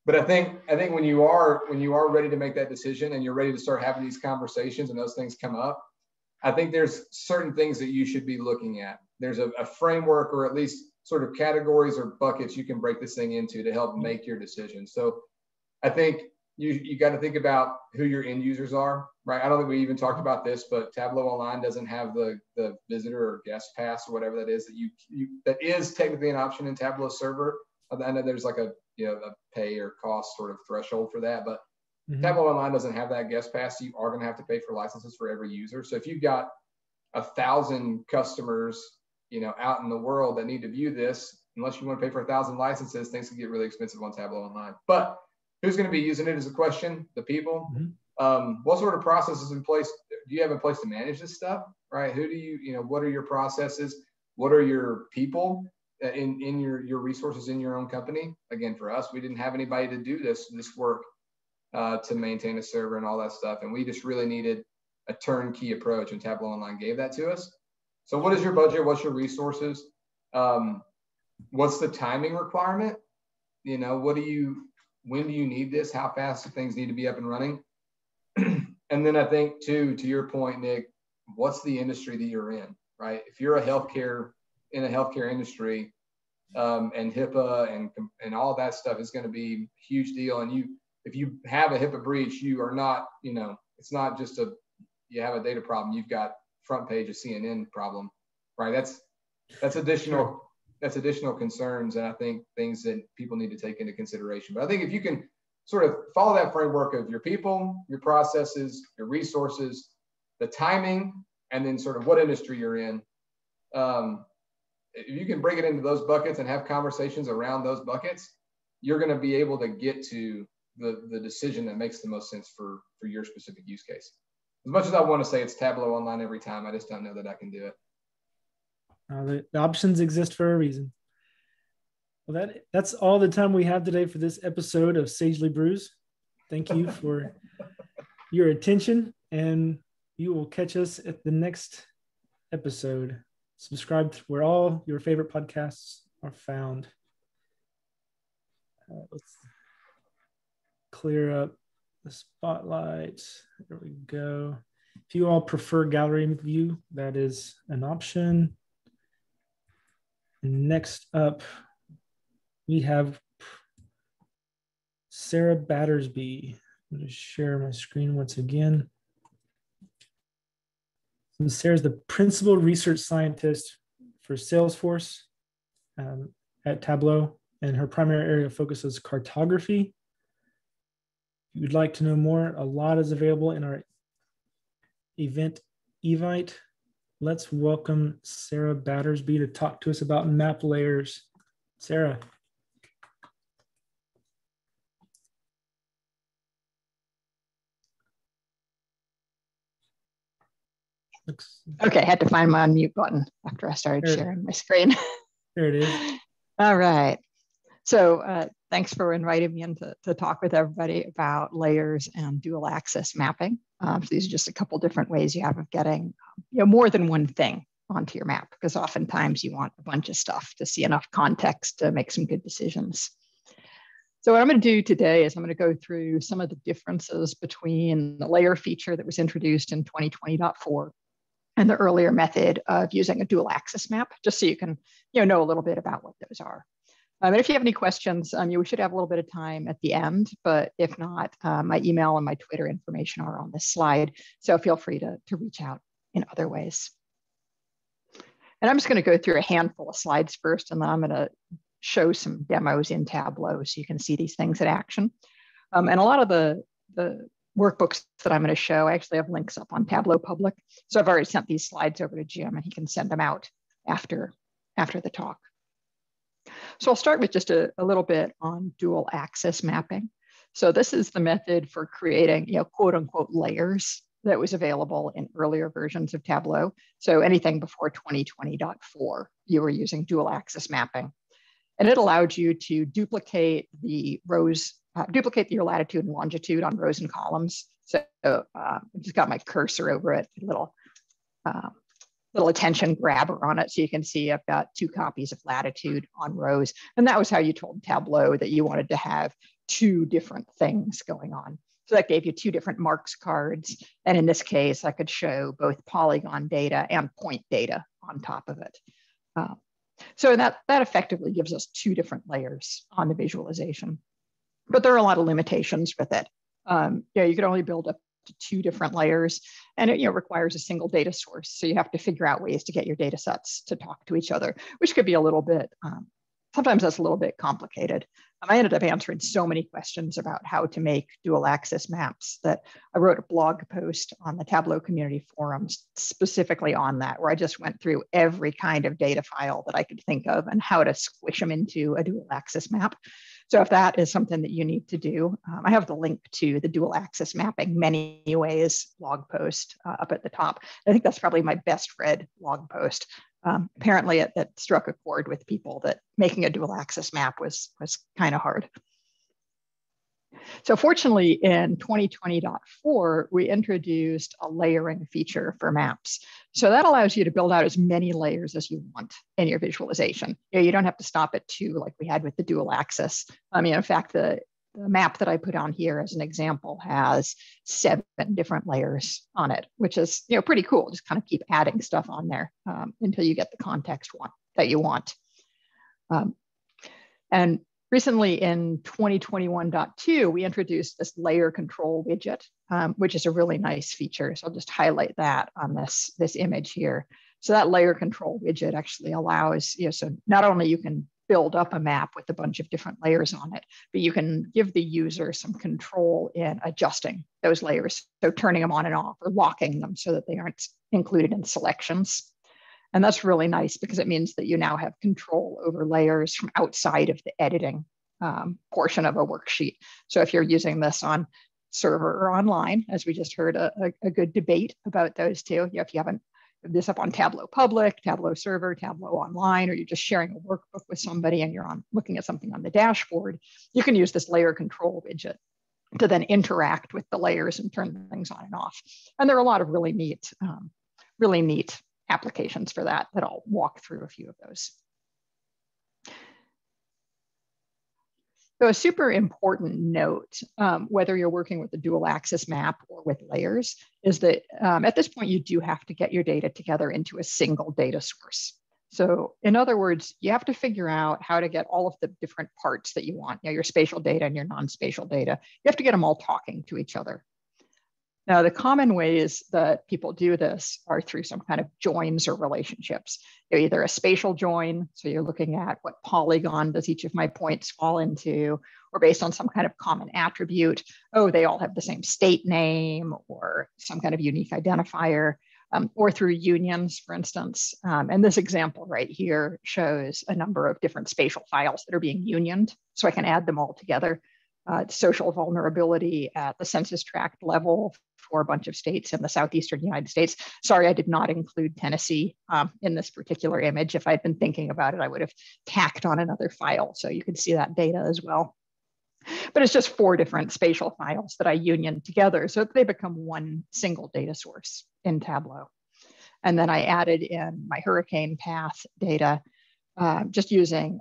Speaker 4: But I think I think when you are when you are ready to make that decision and you're ready to start having these conversations and those things come up, I think there's certain things that you should be looking at. There's a, a framework or at least sort of categories or buckets you can break this thing into to help make your decision. So I think you you got to think about who your end users are, right? I don't think we even talked about this, but Tableau Online doesn't have the the visitor or guest pass or whatever that is that you, you that is technically an option in Tableau Server. I know there's like a you know a pay or cost sort of threshold for that, but mm-hmm. Tableau Online doesn't have that guest pass. So you are going to have to pay for licenses for every user. So if you've got a thousand customers, you know, out in the world that need to view this, unless you want to pay for a thousand licenses, things can get really expensive on Tableau Online. But who's going to be using it as a question? The people. Mm-hmm. Um, what sort of processes in place do you have in place to manage this stuff? Right? Who do you, you know, what are your processes? What are your people in in your your resources in your own company? Again, for us, we didn't have anybody to do this this work uh, to maintain a server and all that stuff, and we just really needed a turnkey approach, and Tableau Online gave that to us. So, what is your budget? What's your resources? Um, what's the timing requirement? You know, what do you when do you need this? How fast do things need to be up and running? and then I think too, to your point, Nick, what's the industry that you're in, right? If you're a healthcare in a healthcare industry, um, and HIPAA and and all that stuff is going to be a huge deal, and you if you have a HIPAA breach, you are not, you know, it's not just a you have a data problem. You've got front page of CNN problem, right? That's that's additional that's additional concerns, and I think things that people need to take into consideration. But I think if you can sort of follow that framework of your people, your processes, your resources, the timing, and then sort of what industry you're in. Um, if you can bring it into those buckets and have conversations around those buckets, you're going to be able to get to the, the decision that makes the most sense for, for your specific use case. As much as I want to say it's Tableau online every time, I just don't know that I can do it.
Speaker 1: Uh, the, the options exist for a reason. Well, that that's all the time we have today for this episode of Sagely Brews. Thank you for your attention, and you will catch us at the next episode. Subscribe to where all your favorite podcasts are found. Uh, let's clear up the spotlight. There we go. If you all prefer gallery view, that is an option. Next up, we have Sarah Battersby. I'm going to share my screen once again. So Sarah's the principal research scientist for Salesforce um, at Tableau, and her primary area of focus is cartography. If you'd like to know more, a lot is available in our event Evite. Let's welcome Sarah Battersby to talk to us about map layers. Sarah.
Speaker 5: Okay, I had to find my unmute button after I started there, sharing my screen.
Speaker 1: There it is.
Speaker 5: All right. So uh, thanks for inviting me in to, to talk with everybody about layers and dual axis mapping. Um, so these are just a couple different ways you have of getting you know, more than one thing onto your map, because oftentimes you want a bunch of stuff to see enough context to make some good decisions. So what I'm going to do today is I'm going to go through some of the differences between the layer feature that was introduced in 2020.4 and the earlier method of using a dual axis map, just so you can you know, know a little bit about what those are. Um, and if you have any questions, um, you should have a little bit of time at the end, but if not, uh, my email and my Twitter information are on this slide. So feel free to, to reach out in other ways. And I'm just gonna go through a handful of slides first, and then I'm gonna show some demos in Tableau so you can see these things in action. Um, and a lot of the, the workbooks that I'm going to show. I actually have links up on Tableau Public. So I've already sent these slides over to Jim and he can send them out after, after the talk. So I'll start with just a, a little bit on dual axis mapping. So this is the method for creating, you know, quote unquote layers that was available in earlier versions of Tableau. So anything before 2020.4, you were using dual axis mapping. And it allowed you to duplicate the rows uh, duplicate your latitude and longitude on rows and columns. So uh, I just got my cursor over it, a little uh, little attention grabber on it. So you can see I've got two copies of latitude on rows. And that was how you told Tableau that you wanted to have two different things going on. So that gave you two different marks cards. And in this case, I could show both polygon data and point data on top of it. Uh, so that, that effectively gives us two different layers on the visualization but there are a lot of limitations with it. Um, yeah, you can only build up to two different layers and it you know, requires a single data source. So you have to figure out ways to get your data sets to talk to each other, which could be a little bit, um, sometimes that's a little bit complicated. Um, I ended up answering so many questions about how to make dual axis maps that I wrote a blog post on the Tableau community forums specifically on that, where I just went through every kind of data file that I could think of and how to squish them into a dual axis map. So if that is something that you need to do, um, I have the link to the dual axis mapping many ways blog post uh, up at the top. I think that's probably my best read blog post. Um, apparently it, it, struck a chord with people that making a dual axis map was, was kind of hard. So fortunately, in 2020.4, we introduced a layering feature for maps. So that allows you to build out as many layers as you want in your visualization. You, know, you don't have to stop at two like we had with the dual axis. I mean, in fact, the, the map that I put on here as an example has seven different layers on it, which is you know pretty cool. Just kind of keep adding stuff on there um, until you get the context one that you want. Um, and recently in 2021.2, we introduced this layer control widget, um, which is a really nice feature. So I'll just highlight that on this, this image here. So that layer control widget actually allows, you know, so not only you can build up a map with a bunch of different layers on it, but you can give the user some control in adjusting those layers. So turning them on and off or locking them so that they aren't included in selections. And that's really nice because it means that you now have control over layers from outside of the editing um, portion of a worksheet. So if you're using this on server or online, as we just heard a, a, a good debate about those two, you know, if you haven't this up on Tableau Public, Tableau Server, Tableau Online, or you're just sharing a workbook with somebody and you're on looking at something on the dashboard, you can use this layer control widget to then interact with the layers and turn things on and off. And there are a lot of really neat, um, really neat applications for that that I'll walk through a few of those. So a super important note, um, whether you're working with a dual axis map or with layers, is that um, at this point, you do have to get your data together into a single data source. So in other words, you have to figure out how to get all of the different parts that you want, you know, your spatial data and your non-spatial data. You have to get them all talking to each other. Now, the common ways that people do this are through some kind of joins or relationships. They're either a spatial join, so you're looking at what polygon does each of my points fall into, or based on some kind of common attribute. Oh, they all have the same state name or some kind of unique identifier, um, or through unions, for instance. Um, and this example right here shows a number of different spatial files that are being unioned, so I can add them all together uh, social vulnerability at the census tract level for a bunch of states in the southeastern United States. Sorry, I did not include Tennessee um, in this particular image. If I'd been thinking about it, I would have tacked on another file so you can see that data as well. But it's just four different spatial files that I union together so they become one single data source in Tableau. And then I added in my hurricane path data, uh, just using,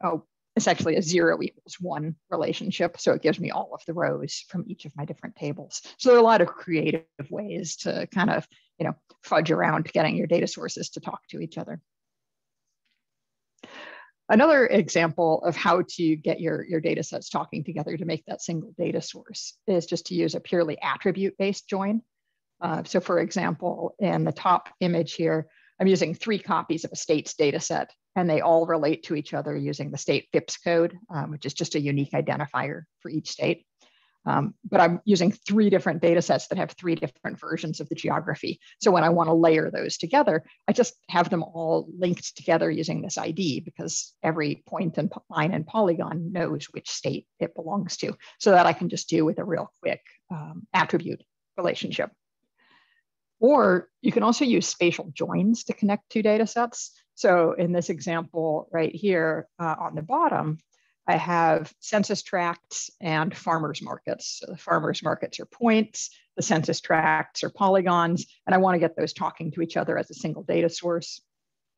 Speaker 5: oh, essentially a zero equals one relationship. So it gives me all of the rows from each of my different tables. So there are a lot of creative ways to kind of, you know, fudge around getting your data sources to talk to each other. Another example of how to get your, your data sets talking together to make that single data source is just to use a purely attribute-based join. Uh, so for example, in the top image here, I'm using three copies of a state's data set and they all relate to each other using the state FIPS code, um, which is just a unique identifier for each state. Um, but I'm using three different data sets that have three different versions of the geography. So when I want to layer those together, I just have them all linked together using this ID because every point and line and polygon knows which state it belongs to so that I can just do with a real quick um, attribute relationship. Or you can also use spatial joins to connect two data sets. So in this example right here uh, on the bottom, I have census tracts and farmers markets. So the farmers markets are points, the census tracts are polygons, and I want to get those talking to each other as a single data source.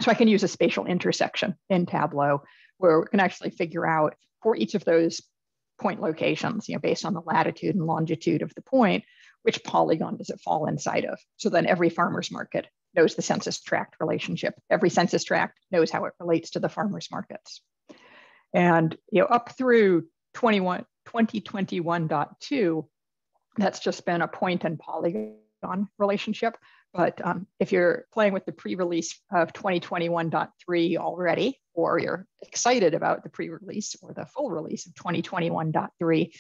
Speaker 5: So I can use a spatial intersection in Tableau where we can actually figure out for each of those point locations, you know, based on the latitude and longitude of the point, which polygon does it fall inside of? So then every farmer's market knows the census tract relationship. Every census tract knows how it relates to the farmer's markets. And you know, up through 21, 2021.2, that's just been a point and polygon relationship. But um, if you're playing with the pre-release of 2021.3 already, or you're excited about the pre-release or the full release of 2021.3,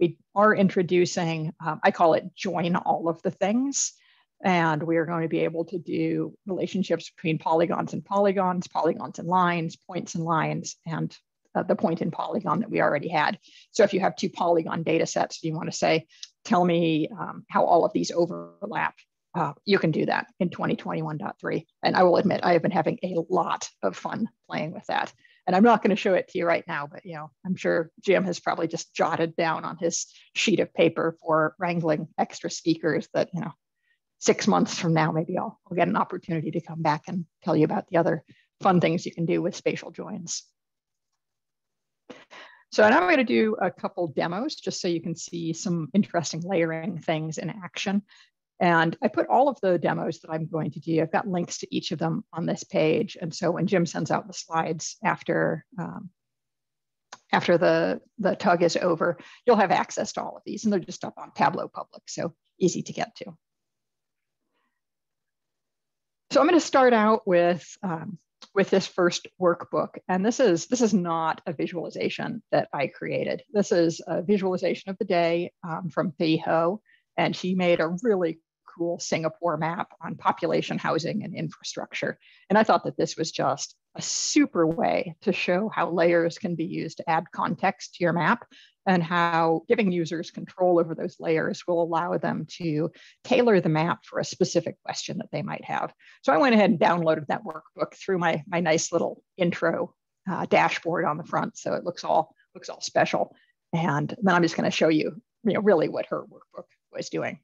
Speaker 5: we are introducing, um, I call it join all of the things. And we are going to be able to do relationships between polygons and polygons, polygons and lines, points and lines, and uh, the point in polygon that we already had. So if you have two polygon data sets, you want to say, tell me um, how all of these overlap, uh, you can do that in 2021.3. And I will admit, I have been having a lot of fun playing with that. And I'm not going to show it to you right now, but you know, I'm sure Jim has probably just jotted down on his sheet of paper for wrangling extra speakers that, you know, six months from now, maybe I'll, I'll get an opportunity to come back and tell you about the other fun things you can do with spatial joins. So now I'm going to do a couple demos just so you can see some interesting layering things in action. And I put all of the demos that I'm going to do, I've got links to each of them on this page. And so when Jim sends out the slides after, um, after the, the tug is over, you'll have access to all of these and they're just up on Tableau Public, so easy to get to. So I'm going to start out with, um, with this first workbook. And this is, this is not a visualization that I created. This is a visualization of the day um, from Thi Ho. And she made a really cool Singapore map on population, housing, and infrastructure. And I thought that this was just a super way to show how layers can be used to add context to your map and how giving users control over those layers will allow them to tailor the map for a specific question that they might have. So I went ahead and downloaded that workbook through my, my nice little intro uh, dashboard on the front. So it looks all, looks all special. And then I'm just gonna show you, you know, really what her workbook was doing.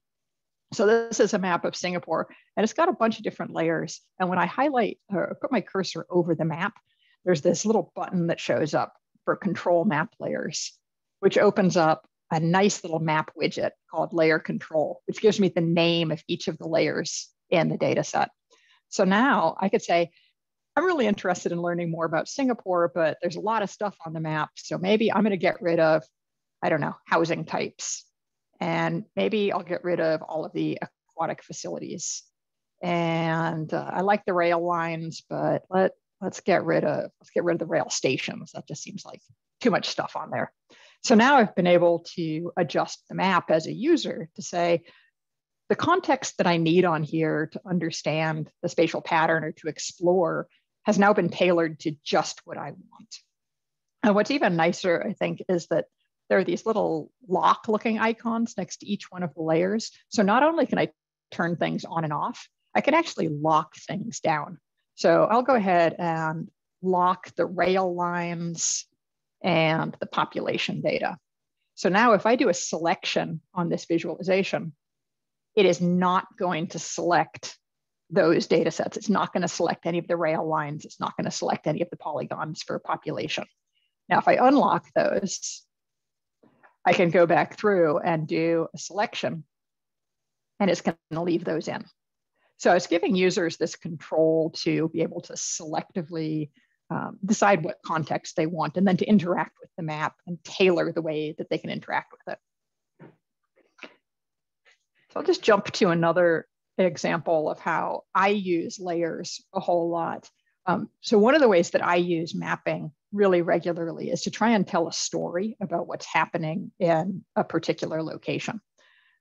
Speaker 5: So this is a map of Singapore and it's got a bunch of different layers. And when I highlight or put my cursor over the map, there's this little button that shows up for control map layers, which opens up a nice little map widget called layer control, which gives me the name of each of the layers in the data set. So now I could say, I'm really interested in learning more about Singapore, but there's a lot of stuff on the map. So maybe I'm going to get rid of, I don't know, housing types and maybe I'll get rid of all of the aquatic facilities. And uh, I like the rail lines, but let let's get rid of let's get rid of the rail stations. That just seems like too much stuff on there. So now I've been able to adjust the map as a user to say the context that I need on here to understand the spatial pattern or to explore has now been tailored to just what I want. And what's even nicer, I think, is that there are these little lock looking icons next to each one of the layers. So not only can I turn things on and off, I can actually lock things down. So I'll go ahead and lock the rail lines and the population data. So now if I do a selection on this visualization, it is not going to select those data sets. It's not going to select any of the rail lines. It's not going to select any of the polygons for population. Now, if I unlock those, I can go back through and do a selection and it's going to leave those in. So it's giving users this control to be able to selectively um, decide what context they want and then to interact with the map and tailor the way that they can interact with it. So I'll just jump to another example of how I use layers a whole lot. Um, so one of the ways that I use mapping really regularly is to try and tell a story about what's happening in a particular location.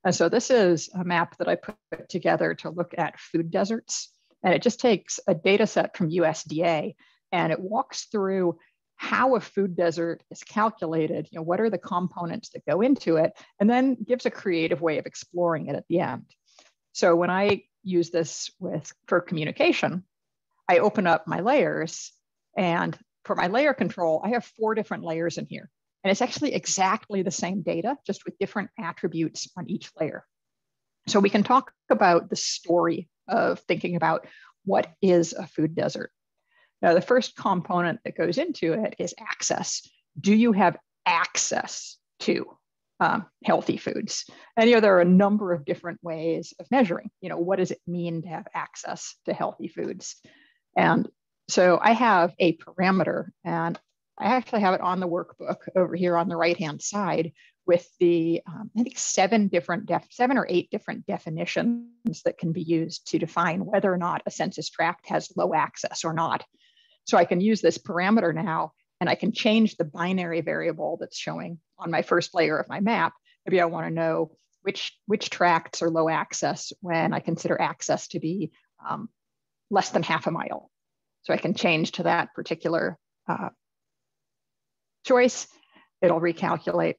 Speaker 5: And so this is a map that I put together to look at food deserts. And it just takes a data set from USDA and it walks through how a food desert is calculated, you know, what are the components that go into it, and then gives a creative way of exploring it at the end. So when I use this with for communication, I open up my layers and for my layer control, I have four different layers in here. And it's actually exactly the same data, just with different attributes on each layer. So we can talk about the story of thinking about what is a food desert. Now, the first component that goes into it is access. Do you have access to um, healthy foods? And you know, there are a number of different ways of measuring. You know, what does it mean to have access to healthy foods? And so I have a parameter and I actually have it on the workbook over here on the right-hand side with the, um, I think seven different, def seven or eight different definitions that can be used to define whether or not a census tract has low access or not. So I can use this parameter now and I can change the binary variable that's showing on my first layer of my map. Maybe I wanna know which, which tracts are low access when I consider access to be um, less than half a mile. So I can change to that particular uh, choice. It'll recalculate.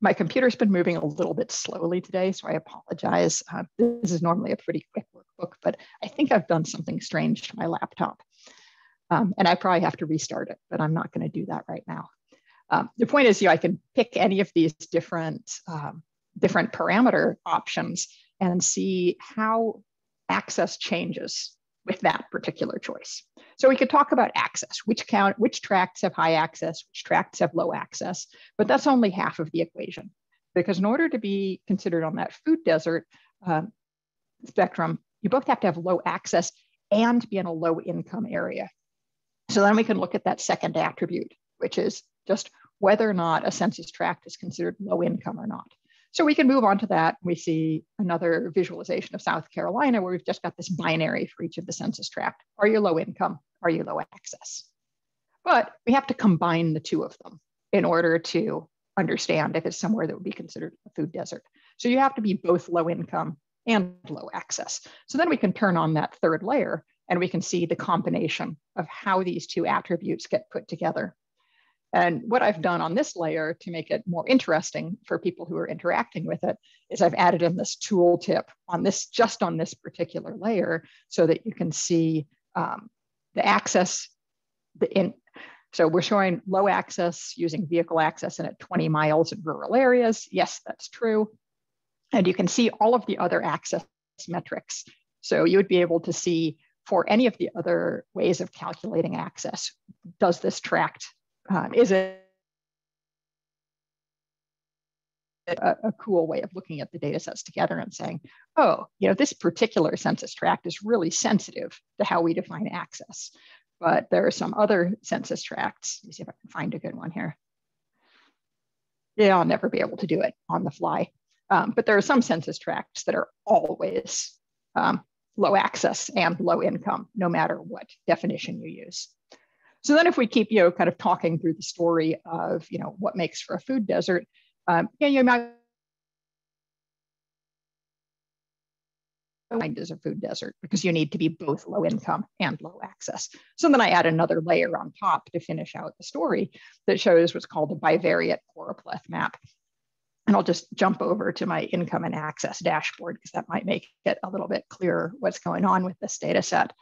Speaker 5: My computer's been moving a little bit slowly today, so I apologize. Uh, this is normally a pretty quick workbook, but I think I've done something strange to my laptop. Um, and I probably have to restart it, but I'm not going to do that right now. Um, the point is, you know, I can pick any of these different um, different parameter options and see how access changes with that particular choice. So we could talk about access, which count, which tracts have high access, which tracts have low access, but that's only half of the equation. Because in order to be considered on that food desert um, spectrum, you both have to have low access and be in a low income area. So then we can look at that second attribute, which is just whether or not a census tract is considered low income or not. So we can move on to that. We see another visualization of South Carolina where we've just got this binary for each of the census tract. Are you low income? Are you low access? But we have to combine the two of them in order to understand if it's somewhere that would be considered a food desert. So you have to be both low income and low access. So then we can turn on that third layer and we can see the combination of how these two attributes get put together. And what I've done on this layer to make it more interesting for people who are interacting with it is I've added in this tooltip on this, just on this particular layer so that you can see um, the access, the in, so we're showing low access using vehicle access and at 20 miles in rural areas. Yes, that's true. And you can see all of the other access metrics. So you would be able to see for any of the other ways of calculating access, does this tract, um, is it a, a, cool way of looking at the data sets together and saying, oh, you know, this particular census tract is really sensitive to how we define access. But there are some other census tracts. Let me see if I can find a good one here. Yeah, I'll never be able to do it on the fly. Um, but there are some census tracts that are always um, low access and low income, no matter what definition you use. So then if we keep, you know, kind of talking through the story of, you know, what makes for a food desert, um, yeah, you might mind as a food desert because you need to be both low income and low access. So then I add another layer on top to finish out the story that shows what's called a bivariate choropleth map. And I'll just jump over to my income and access dashboard because that might make it a little bit clearer what's going on with this data set.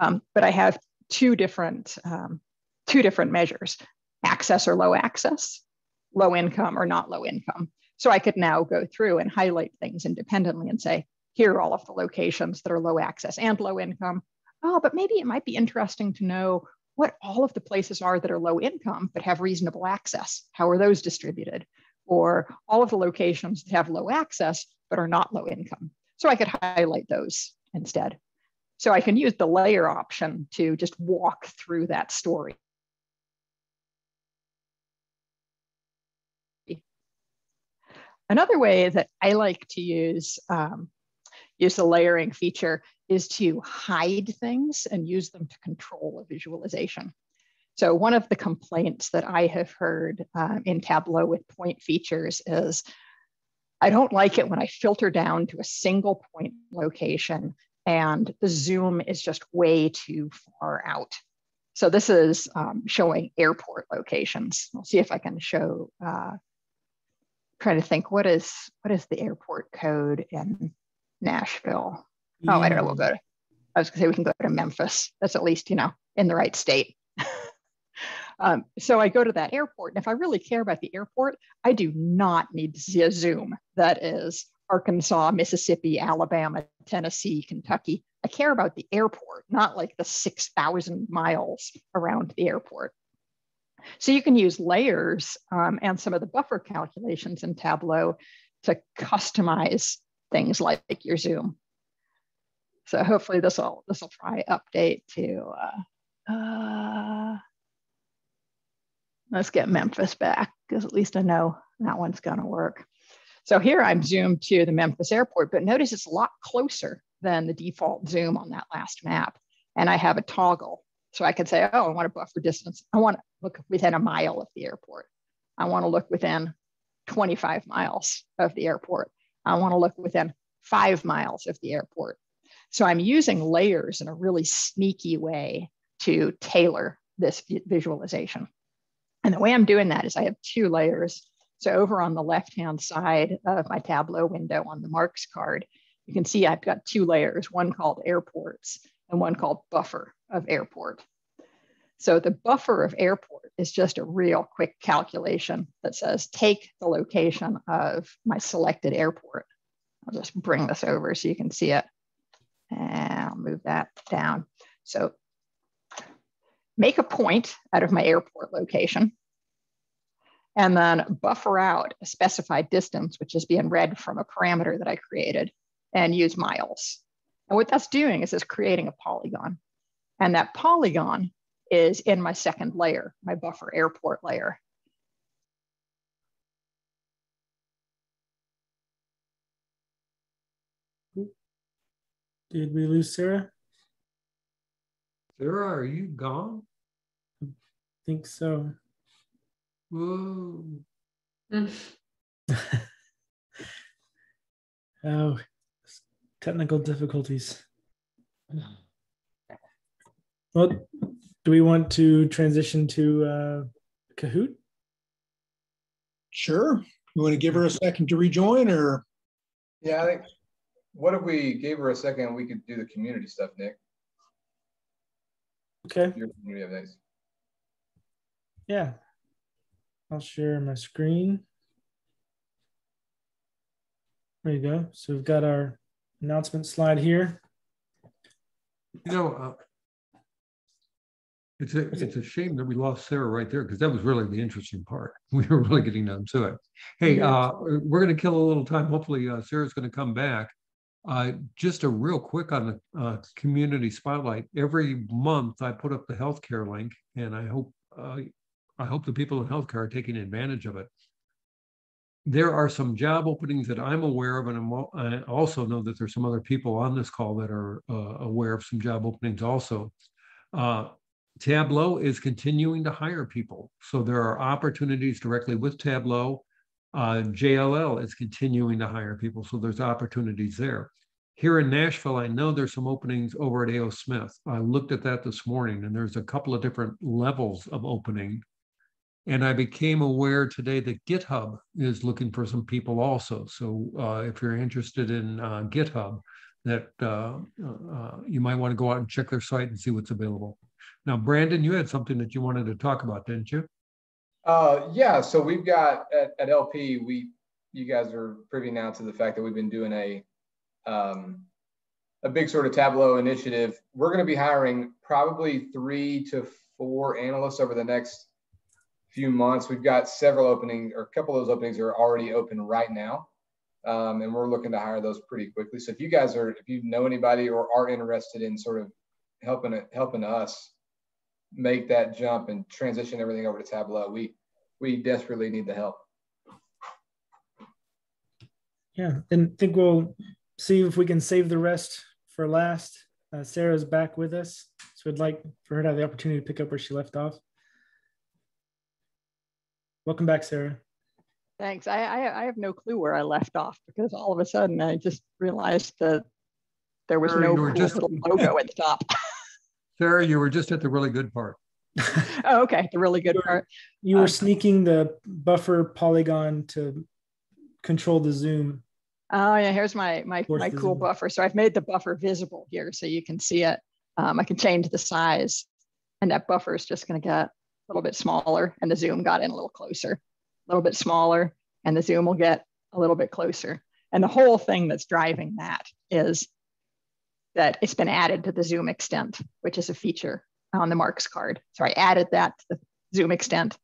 Speaker 5: Um, but I have two different, um, two different measures, access or low access, low income or not low income. So I could now go through and highlight things independently and say, here are all of the locations that are low access and low income. Oh, but maybe it might be interesting to know what all of the places are that are low income but have reasonable access. How are those distributed? or all of the locations that have low access but are not low income. So I could highlight those instead. So I can use the layer option to just walk through that story. Another way that I like to use, um, use the layering feature is to hide things and use them to control a visualization. So one of the complaints that I have heard um, in Tableau with point features is I don't like it when I filter down to a single point location and the zoom is just way too far out. So this is um, showing airport locations. I'll see if I can show, uh, trying to think what is, what is the airport code in Nashville? Yeah. Oh, I don't know, we'll go to, I was gonna say we can go to Memphis. That's at least, you know, in the right state. Um, so I go to that airport, and if I really care about the airport, I do not need to see a Zoom that is Arkansas, Mississippi, Alabama, Tennessee, Kentucky. I care about the airport, not like the 6,000 miles around the airport. So you can use layers um, and some of the buffer calculations in Tableau to customize things like your Zoom. So hopefully this will this will try update to uh, uh, let's get Memphis back because at least I know that one's going to work. So here I'm zoomed to the Memphis airport, but notice it's a lot closer than the default zoom on that last map. And I have a toggle. So I could say, oh, I want a buffer distance. I want to look within a mile of the airport. I want to look within 25 miles of the airport. I want to look within five miles of the airport. So I'm using layers in a really sneaky way to tailor this visualization. And the way I'm doing that is I have two layers. So over on the left-hand side of my Tableau window on the marks card, you can see I've got two layers, one called airports and one called buffer of airport. So the buffer of airport is just a real quick calculation that says take the location of my selected airport. I'll just bring this over so you can see it. And I'll move that down. So make a point out of my airport location, and then buffer out a specified distance, which is being read from a parameter that I created, and use miles. And what that's doing is it's creating a polygon. And that polygon is in my second layer, my buffer airport layer.
Speaker 1: Did we lose Sarah?
Speaker 3: Sarah, are you gone?
Speaker 1: I think so.
Speaker 3: Whoa.
Speaker 1: Oh, technical difficulties. Well, do we want to transition to uh, Kahoot?
Speaker 6: Sure. You want to give her a second to rejoin or?
Speaker 4: Yeah, I think, what if we gave her a second, we could do the community stuff, Nick?
Speaker 1: Okay.
Speaker 4: Your community updates.
Speaker 1: Yeah. I'll share my screen. There you go. So we've got our announcement slide here.
Speaker 3: You know, uh, it's a it's a shame that we lost Sarah right there because that was really the interesting part. We were really getting down to it. Hey, uh, we're going to kill a little time. Hopefully, uh, Sarah's going to come back. Uh, just a real quick on the uh, community spotlight. Every month, I put up the healthcare link, and I hope uh, I hope the people in healthcare are taking advantage of it. There are some job openings that I'm aware of, and I'm, i also know that there's some other people on this call that are uh, aware of some job openings also. Uh, Tableau is continuing to hire people. So there are opportunities directly with Tableau. Uh, JLL is continuing to hire people. So there's opportunities there. Here in Nashville, I know there's some openings over at AO Smith. I looked at that this morning, and there's a couple of different levels of opening. And I became aware today that GitHub is looking for some people also. So uh, if you're interested in uh, GitHub, that uh, uh you might want to go out and check their site and see what's available. Now, Brandon, you had something that you wanted to talk about, didn't you?
Speaker 4: Uh, yeah. So we've got at, at LP, we you guys are privy now to the fact that we've been doing a um, a big sort of Tableau initiative. We're going to be hiring probably three to four analysts over the next few months. We've got several openings, or a couple of those openings are already open right now. Um, and we're looking to hire those pretty quickly. So if you guys are, if you know anybody or are interested in sort of helping helping us make that jump and transition everything over to Tableau. We we desperately need the help.
Speaker 1: Yeah, and I think we'll see if we can save the rest for last. Uh, Sarah's back with us, so I'd like for her to have the opportunity to pick up where she left off. Welcome back, Sarah.
Speaker 5: Thanks. I, I, I have no clue where I left off because all of a sudden I just realized that there was no cool just... little logo at the top.
Speaker 3: Sarah, you were just at the really good part.
Speaker 5: oh, okay. The really good
Speaker 1: you
Speaker 5: were, part.
Speaker 1: You were uh, sneaking the buffer polygon to control the zoom.
Speaker 5: Oh yeah, here's my my, my cool zoom. buffer. So I've made the buffer visible here so you can see it. Um, I can change the size and that buffer is just gonna get a little bit smaller and the zoom got in a little closer, a little bit smaller and the zoom will get a little bit closer. And the whole thing that's driving that is that it's been added to the Zoom extent, which is a feature on the Marks card. So I added that to the Zoom extent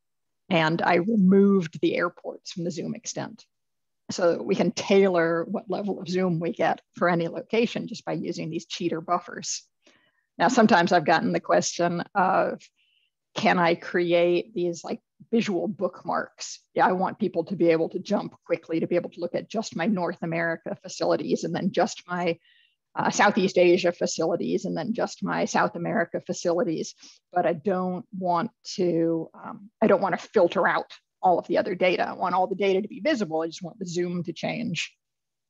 Speaker 5: and I removed the airports from the Zoom extent. So we can tailor what level of Zoom we get for any location just by using these cheater buffers. Now, sometimes I've gotten the question of, can I create these like visual bookmarks? Yeah, I want people to be able to jump quickly to be able to look at just my North America facilities and then just my uh, Southeast Asia facilities and then just my South America facilities. But I don't want to, um, I don't want to filter out all of the other data. I want all the data to be visible. I just want the zoom to change.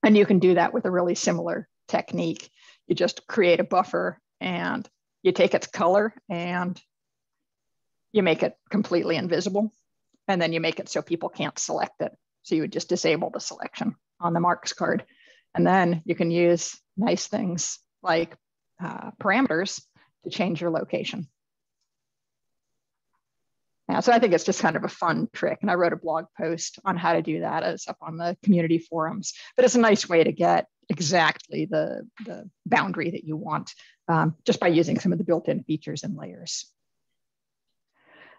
Speaker 5: And you can do that with a really similar technique. You just create a buffer and you take its color and you make it completely invisible. And then you make it so people can't select it. So you would just disable the selection on the marks card. And then you can use nice things like uh, parameters to change your location. Yeah, so I think it's just kind of a fun trick. And I wrote a blog post on how to do that. It's up on the community forums. But it's a nice way to get exactly the, the boundary that you want um, just by using some of the built-in features and layers.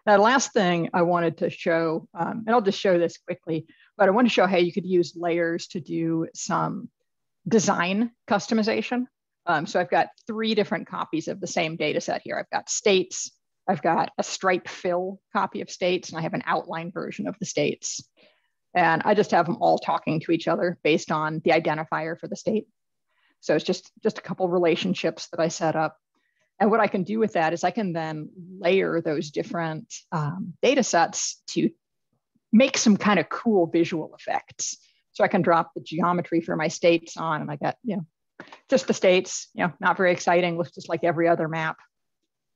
Speaker 5: The last thing I wanted to show, um, and I'll just show this quickly, but I want to show how you could use layers to do some design customization. Um, so I've got three different copies of the same data set here. I've got states, I've got a stripe fill copy of states, and I have an outline version of the states. And I just have them all talking to each other based on the identifier for the state. So it's just, just a couple relationships that I set up. And what I can do with that is I can then layer those different um, data sets to make some kind of cool visual effects. So I can drop the geometry for my states on and I got, you know, just the states, you know, not very exciting, looks just like every other map.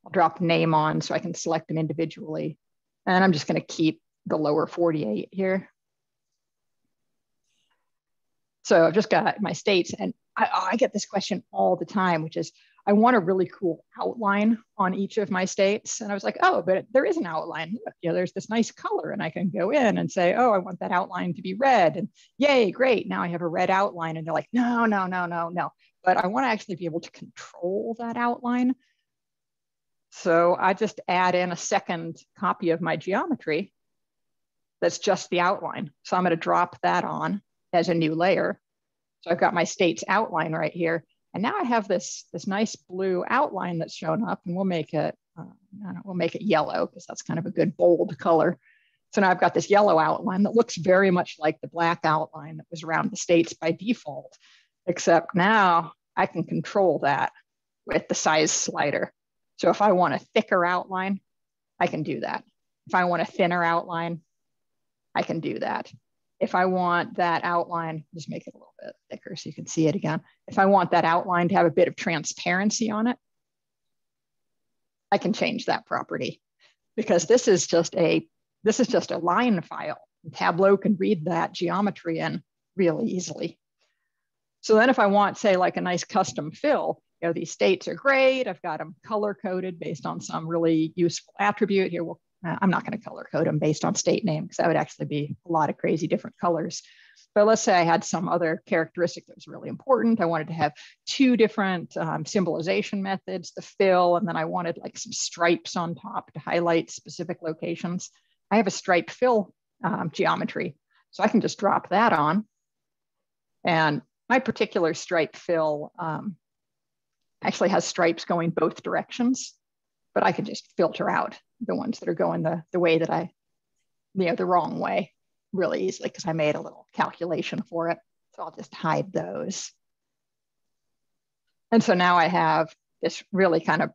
Speaker 5: I'll drop the name on so I can select them individually. And I'm just gonna keep the lower 48 here. So I've just got my states and I, I get this question all the time, which is, I want a really cool outline on each of my states. And I was like, oh, but there is an outline. Look, you know, there's this nice color and I can go in and say, oh, I want that outline to be red. And yay, great. Now I have a red outline. And they're like, no, no, no, no, no. But I want to actually be able to control that outline. So I just add in a second copy of my geometry that's just the outline. So I'm going to drop that on as a new layer. So I've got my states outline right here. And now I have this, this nice blue outline that's shown up and we'll make it, uh, know, we'll make it yellow because that's kind of a good bold color. So now I've got this yellow outline that looks very much like the black outline that was around the states by default, except now I can control that with the size slider. So if I want a thicker outline, I can do that. If I want a thinner outline, I can do that. If I want that outline, just make it a little bit thicker so you can see it again. If I want that outline to have a bit of transparency on it, I can change that property because this is just a this is just a line file. Tableau can read that geometry in really easily. So then if I want, say, like a nice custom fill, you know, these states are great. I've got them color coded based on some really useful attribute. Here, we'll uh, I'm not going to color code them based on state name because that would actually be a lot of crazy different colors. But let's say I had some other characteristic that was really important. I wanted to have two different um, symbolization methods, the fill, and then I wanted like some stripes on top to highlight specific locations. I have a stripe fill um, geometry. So I can just drop that on. And my particular stripe fill um, actually has stripes going both directions, but I can just filter out the ones that are going the, the way that I, you know, the wrong way really easily because I made a little calculation for it. So I'll just hide those. And so now I have this really kind of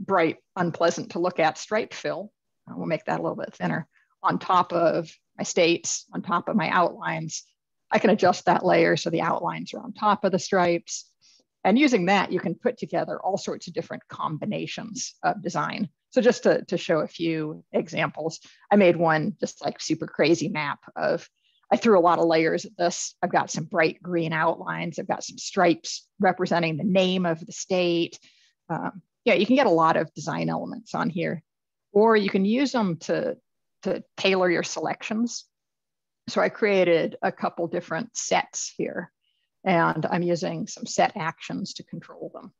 Speaker 5: bright, unpleasant to look at stripe fill. Uh, we'll make that a little bit thinner on top of my states, on top of my outlines. I can adjust that layer so the outlines are on top of the stripes. And using that, you can put together all sorts of different combinations of design. So just to, to show a few examples, I made one just like super crazy map of, I threw a lot of layers at this. I've got some bright green outlines. I've got some stripes representing the name of the state. Um, yeah, you can get a lot of design elements on here, or you can use them to, to tailor your selections. So I created a couple different sets here, and I'm using some set actions to control them.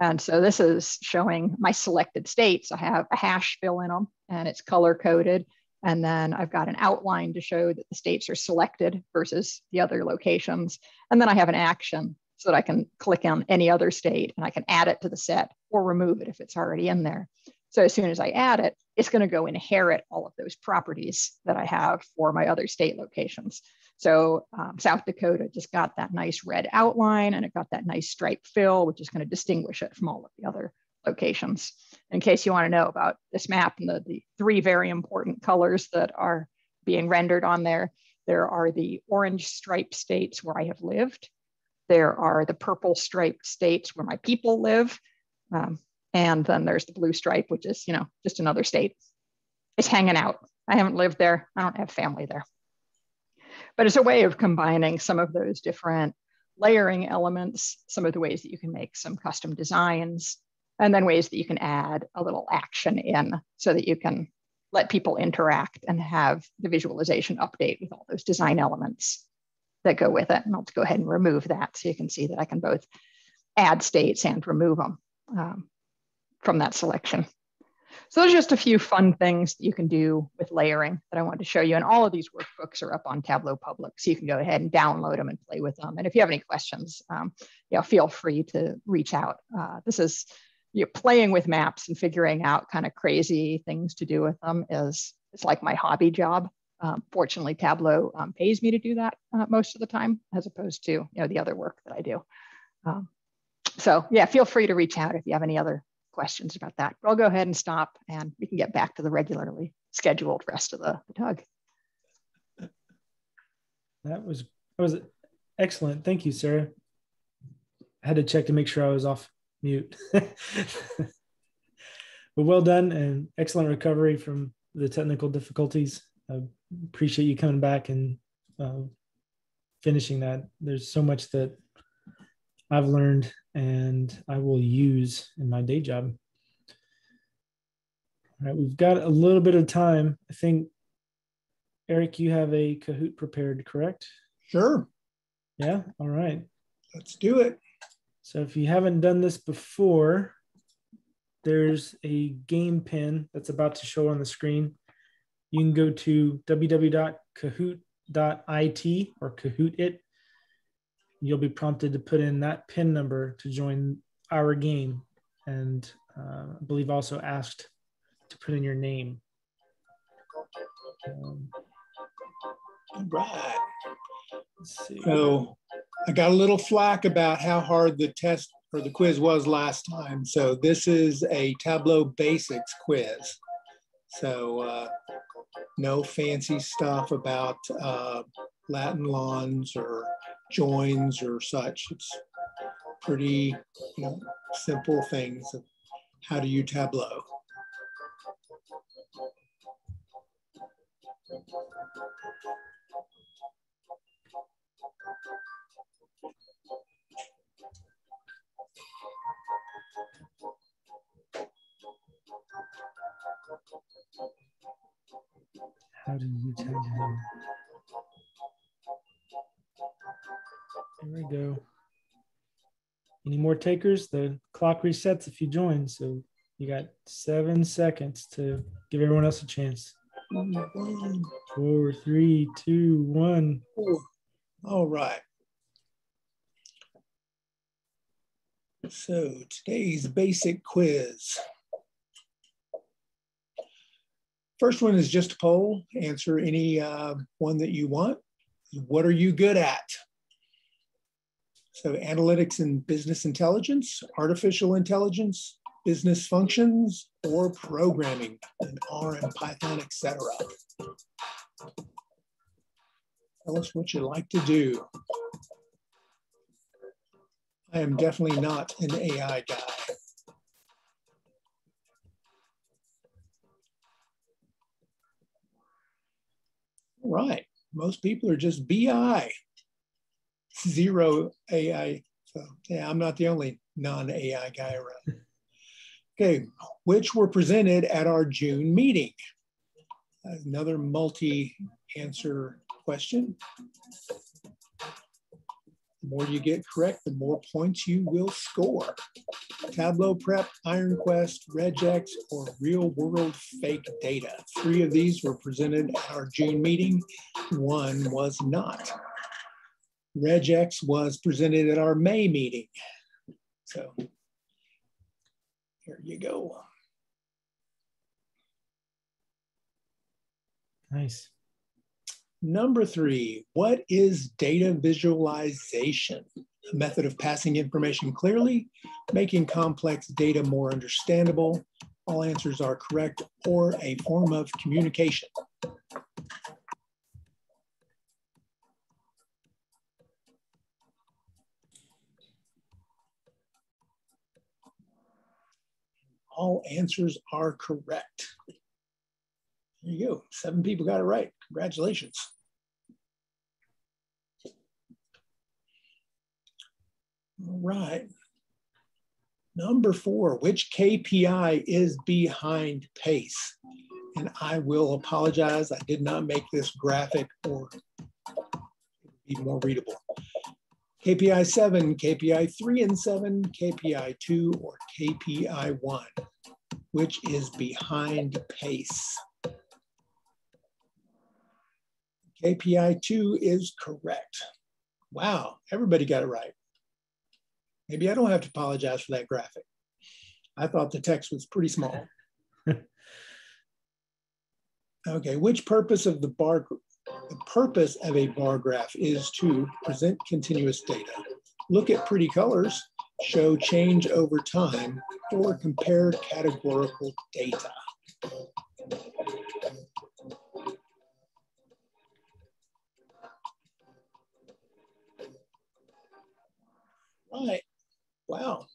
Speaker 5: And so this is showing my selected states. I have a hash fill in them and it's color coded. And then I've got an outline to show that the states are selected versus the other locations. And then I have an action so that I can click on any other state and I can add it to the set or remove it if it's already in there. So as soon as I add it, it's going to go inherit all of those properties that I have for my other state locations. So um, South Dakota just got that nice red outline and it got that nice stripe fill, which is going to distinguish it from all of the other locations. In case you want to know about this map and the, the three very important colors that are being rendered on there, there are the orange stripe states where I have lived. There are the purple striped states where my people live. Um, and then there's the blue stripe, which is, you know, just another state. It's hanging out. I haven't lived there. I don't have family there. But it's a way of combining some of those different layering elements, some of the ways that you can make some custom designs, and then ways that you can add a little action in so that you can let people interact and have the visualization update with all those design elements that go with it. And I'll go ahead and remove that so you can see that I can both add states and remove them um, from that selection. So those are just a few fun things that you can do with layering that I wanted to show you. And all of these workbooks are up on Tableau Public, so you can go ahead and download them and play with them. And if you have any questions, um, you know, feel free to reach out. Uh, this is you know, playing with maps and figuring out kind of crazy things to do with them is it's like my hobby job. Um, fortunately, Tableau um, pays me to do that uh, most of the time, as opposed to you know the other work that I do. Um, so yeah, feel free to reach out if you have any other questions about that. But I'll go ahead and stop and we can get back to the regularly scheduled rest of the, TUG.
Speaker 1: That was that was excellent. Thank you, Sarah. I had to check to make sure I was off mute. but well done and excellent recovery from the technical difficulties. I appreciate you coming back and uh, finishing that. There's so much that I've learned and I will use in my day job. All right, we've got a little bit of time. I think, Eric, you have a Kahoot prepared, correct?
Speaker 6: Sure.
Speaker 1: Yeah, all right.
Speaker 6: Let's do it.
Speaker 1: So if you haven't done this before, there's a game pin that's about to show on the screen. You can go to www.kahoot.it or Kahoot it. You'll be prompted to put in that pin number to join our game. And uh, I believe also asked to put in your name. Um,
Speaker 6: All right. So I got a little flack about how hard the test or the quiz was last time. So this is a Tableau basics quiz. So uh, no fancy stuff about uh, Latin lawns or joins or such. It's pretty you know, simple things of how do you Tableau.
Speaker 1: We go. Any more takers? The clock resets if you join. So you got seven seconds to give everyone else a chance. Four, three, two, one.
Speaker 6: All right. So today's basic quiz. First one is just a poll. Answer any uh, one that you want. What are you good at? So analytics and business intelligence, artificial intelligence, business functions, or programming in R and Python, etc. Tell us what you like to do. I am definitely not an AI guy. All right, most people are just BI, zero AI. So yeah, I'm not the only non-AI guy around. Okay, which were presented at our June meeting. Another multi-answer question. The more you get correct, the more points you will score. Tableau Prep, Iron Quest, regex, or real world fake data. Three of these were presented at our June meeting. One was not. Regex was presented at our May meeting. So here you go.
Speaker 1: Nice.
Speaker 6: Number three, what is data visualization? A method of passing information clearly, making complex data more understandable. All answers are correct, or a form of communication. All answers are correct. There you go. Seven people got it right. Congratulations. All right. Number four, which KPI is behind pace? And I will apologize, I did not make this graphic or be more readable. KPI seven, KPI three and seven, KPI two, or KPI one, which is behind pace. KPI two is correct. Wow, everybody got it right. Maybe I don't have to apologize for that graphic. I thought the text was pretty small. okay, which purpose of the bar, the purpose of a bar graph is to present continuous data. look at pretty colors, show change over time, or compare categorical data. Right. Wow.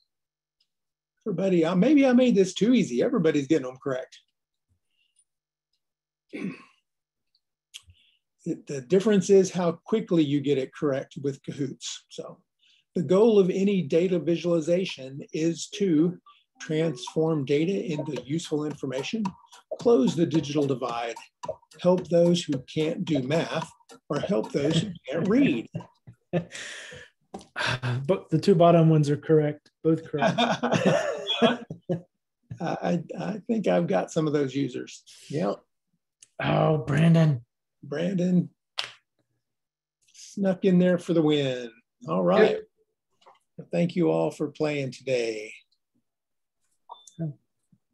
Speaker 6: Everybody, uh, maybe I made this too easy. Everybody's getting them correct. the difference is how quickly you get it correct with Kahoots. So the goal of any data visualization is to transform data into useful information, close the digital divide, help those who can't do math, or help those who can't read.
Speaker 1: but the two bottom ones are correct, both correct.
Speaker 6: I, I think I've got some of those users. Yep.
Speaker 1: Oh, Brandon.
Speaker 6: Brandon snuck in there for the win. All right. Thank you all for playing today.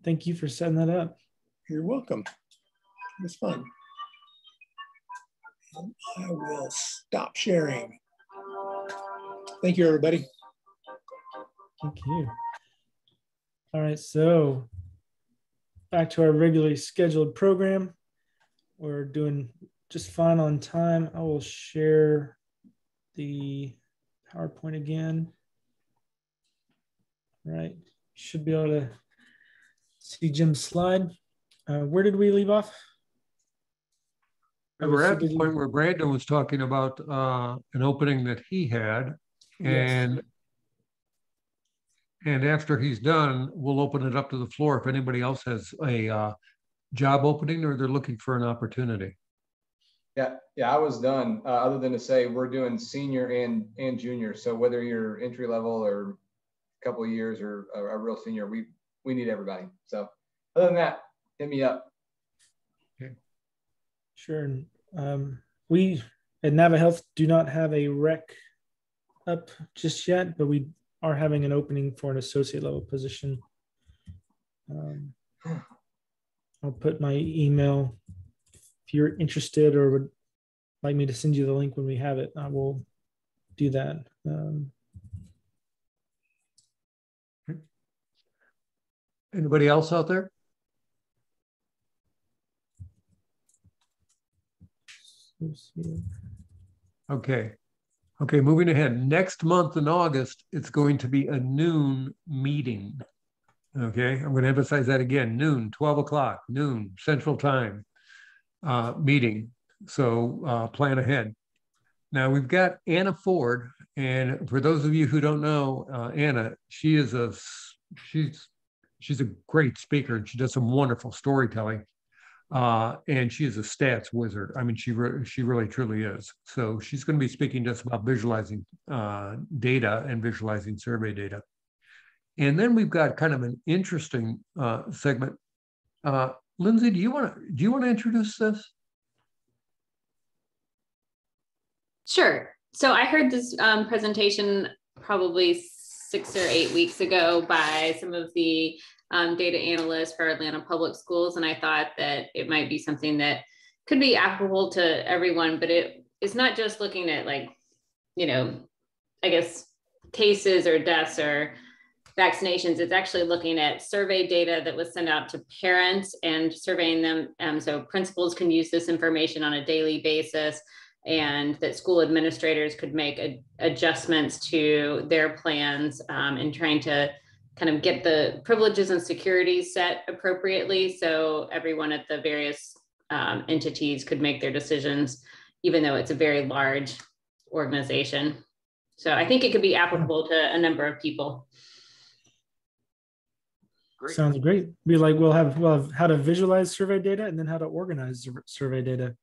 Speaker 1: Thank you for setting that up.
Speaker 6: You're welcome. It was fun. And I will stop sharing. Thank you, everybody.
Speaker 1: Thank you. All right, so back to our regularly scheduled program. We're doing just fine on time. I will share the PowerPoint again. All right, should be able to see Jim's slide. Uh, where did we leave off?
Speaker 3: We were at the point where Brandon was talking about uh, an opening that he had, and yes. and after he's done, we'll open it up to the floor if anybody else has a uh, job opening or they're looking for an opportunity.
Speaker 4: Yeah, yeah, I was done. Uh, other than to say, we're doing senior and and junior. So whether you're entry level or a couple of years or a, real senior, we we need everybody. So other than that, hit me up.
Speaker 1: Okay. Sure. Um, we at Nava Health do not have a rec up just yet, but we are having an opening for an associate level position. Um, I'll put my email if you're interested or would like me to send you the link when we have it. I will do that. Um,
Speaker 3: Anybody else out there? Okay. Okay, moving ahead. Next month in August, it's going to be a noon meeting. Okay, I'm going to emphasize that again noon, 12 o'clock, noon, Central Time uh, meeting. So uh, plan ahead. Now we've got Anna Ford, and for those of you who don't know uh, Anna, she is a she's she's a great speaker and she does some wonderful storytelling. Uh, and she is a stats wizard. I mean, she re- she really truly is. So she's going to be speaking to us about visualizing uh, data and visualizing survey data. And then we've got kind of an interesting uh, segment. Uh, Lindsay, do you want to do you want to introduce this?
Speaker 7: Sure. So I heard this um, presentation probably six or eight weeks ago by some of the um, data analysts for Atlanta Public Schools, and I thought that it might be something that could be applicable to everyone. But it it's not just looking at like, you know, I guess cases or deaths or vaccinations. It's actually looking at survey data that was sent out to parents and surveying them. Um, so principals can use this information on a daily basis and that school administrators could make a, adjustments to their plans um, in trying to kind of get the privileges and securities set appropriately so everyone at the various um, entities could make their decisions even though it's a very large organization. So i think it could be applicable to a number of people.
Speaker 1: Great. sounds great. Be like we'll have we'll have how to visualize survey data and then how to organize survey data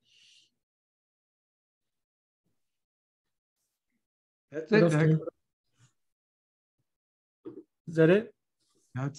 Speaker 3: That's it.
Speaker 1: Is that it?
Speaker 3: That's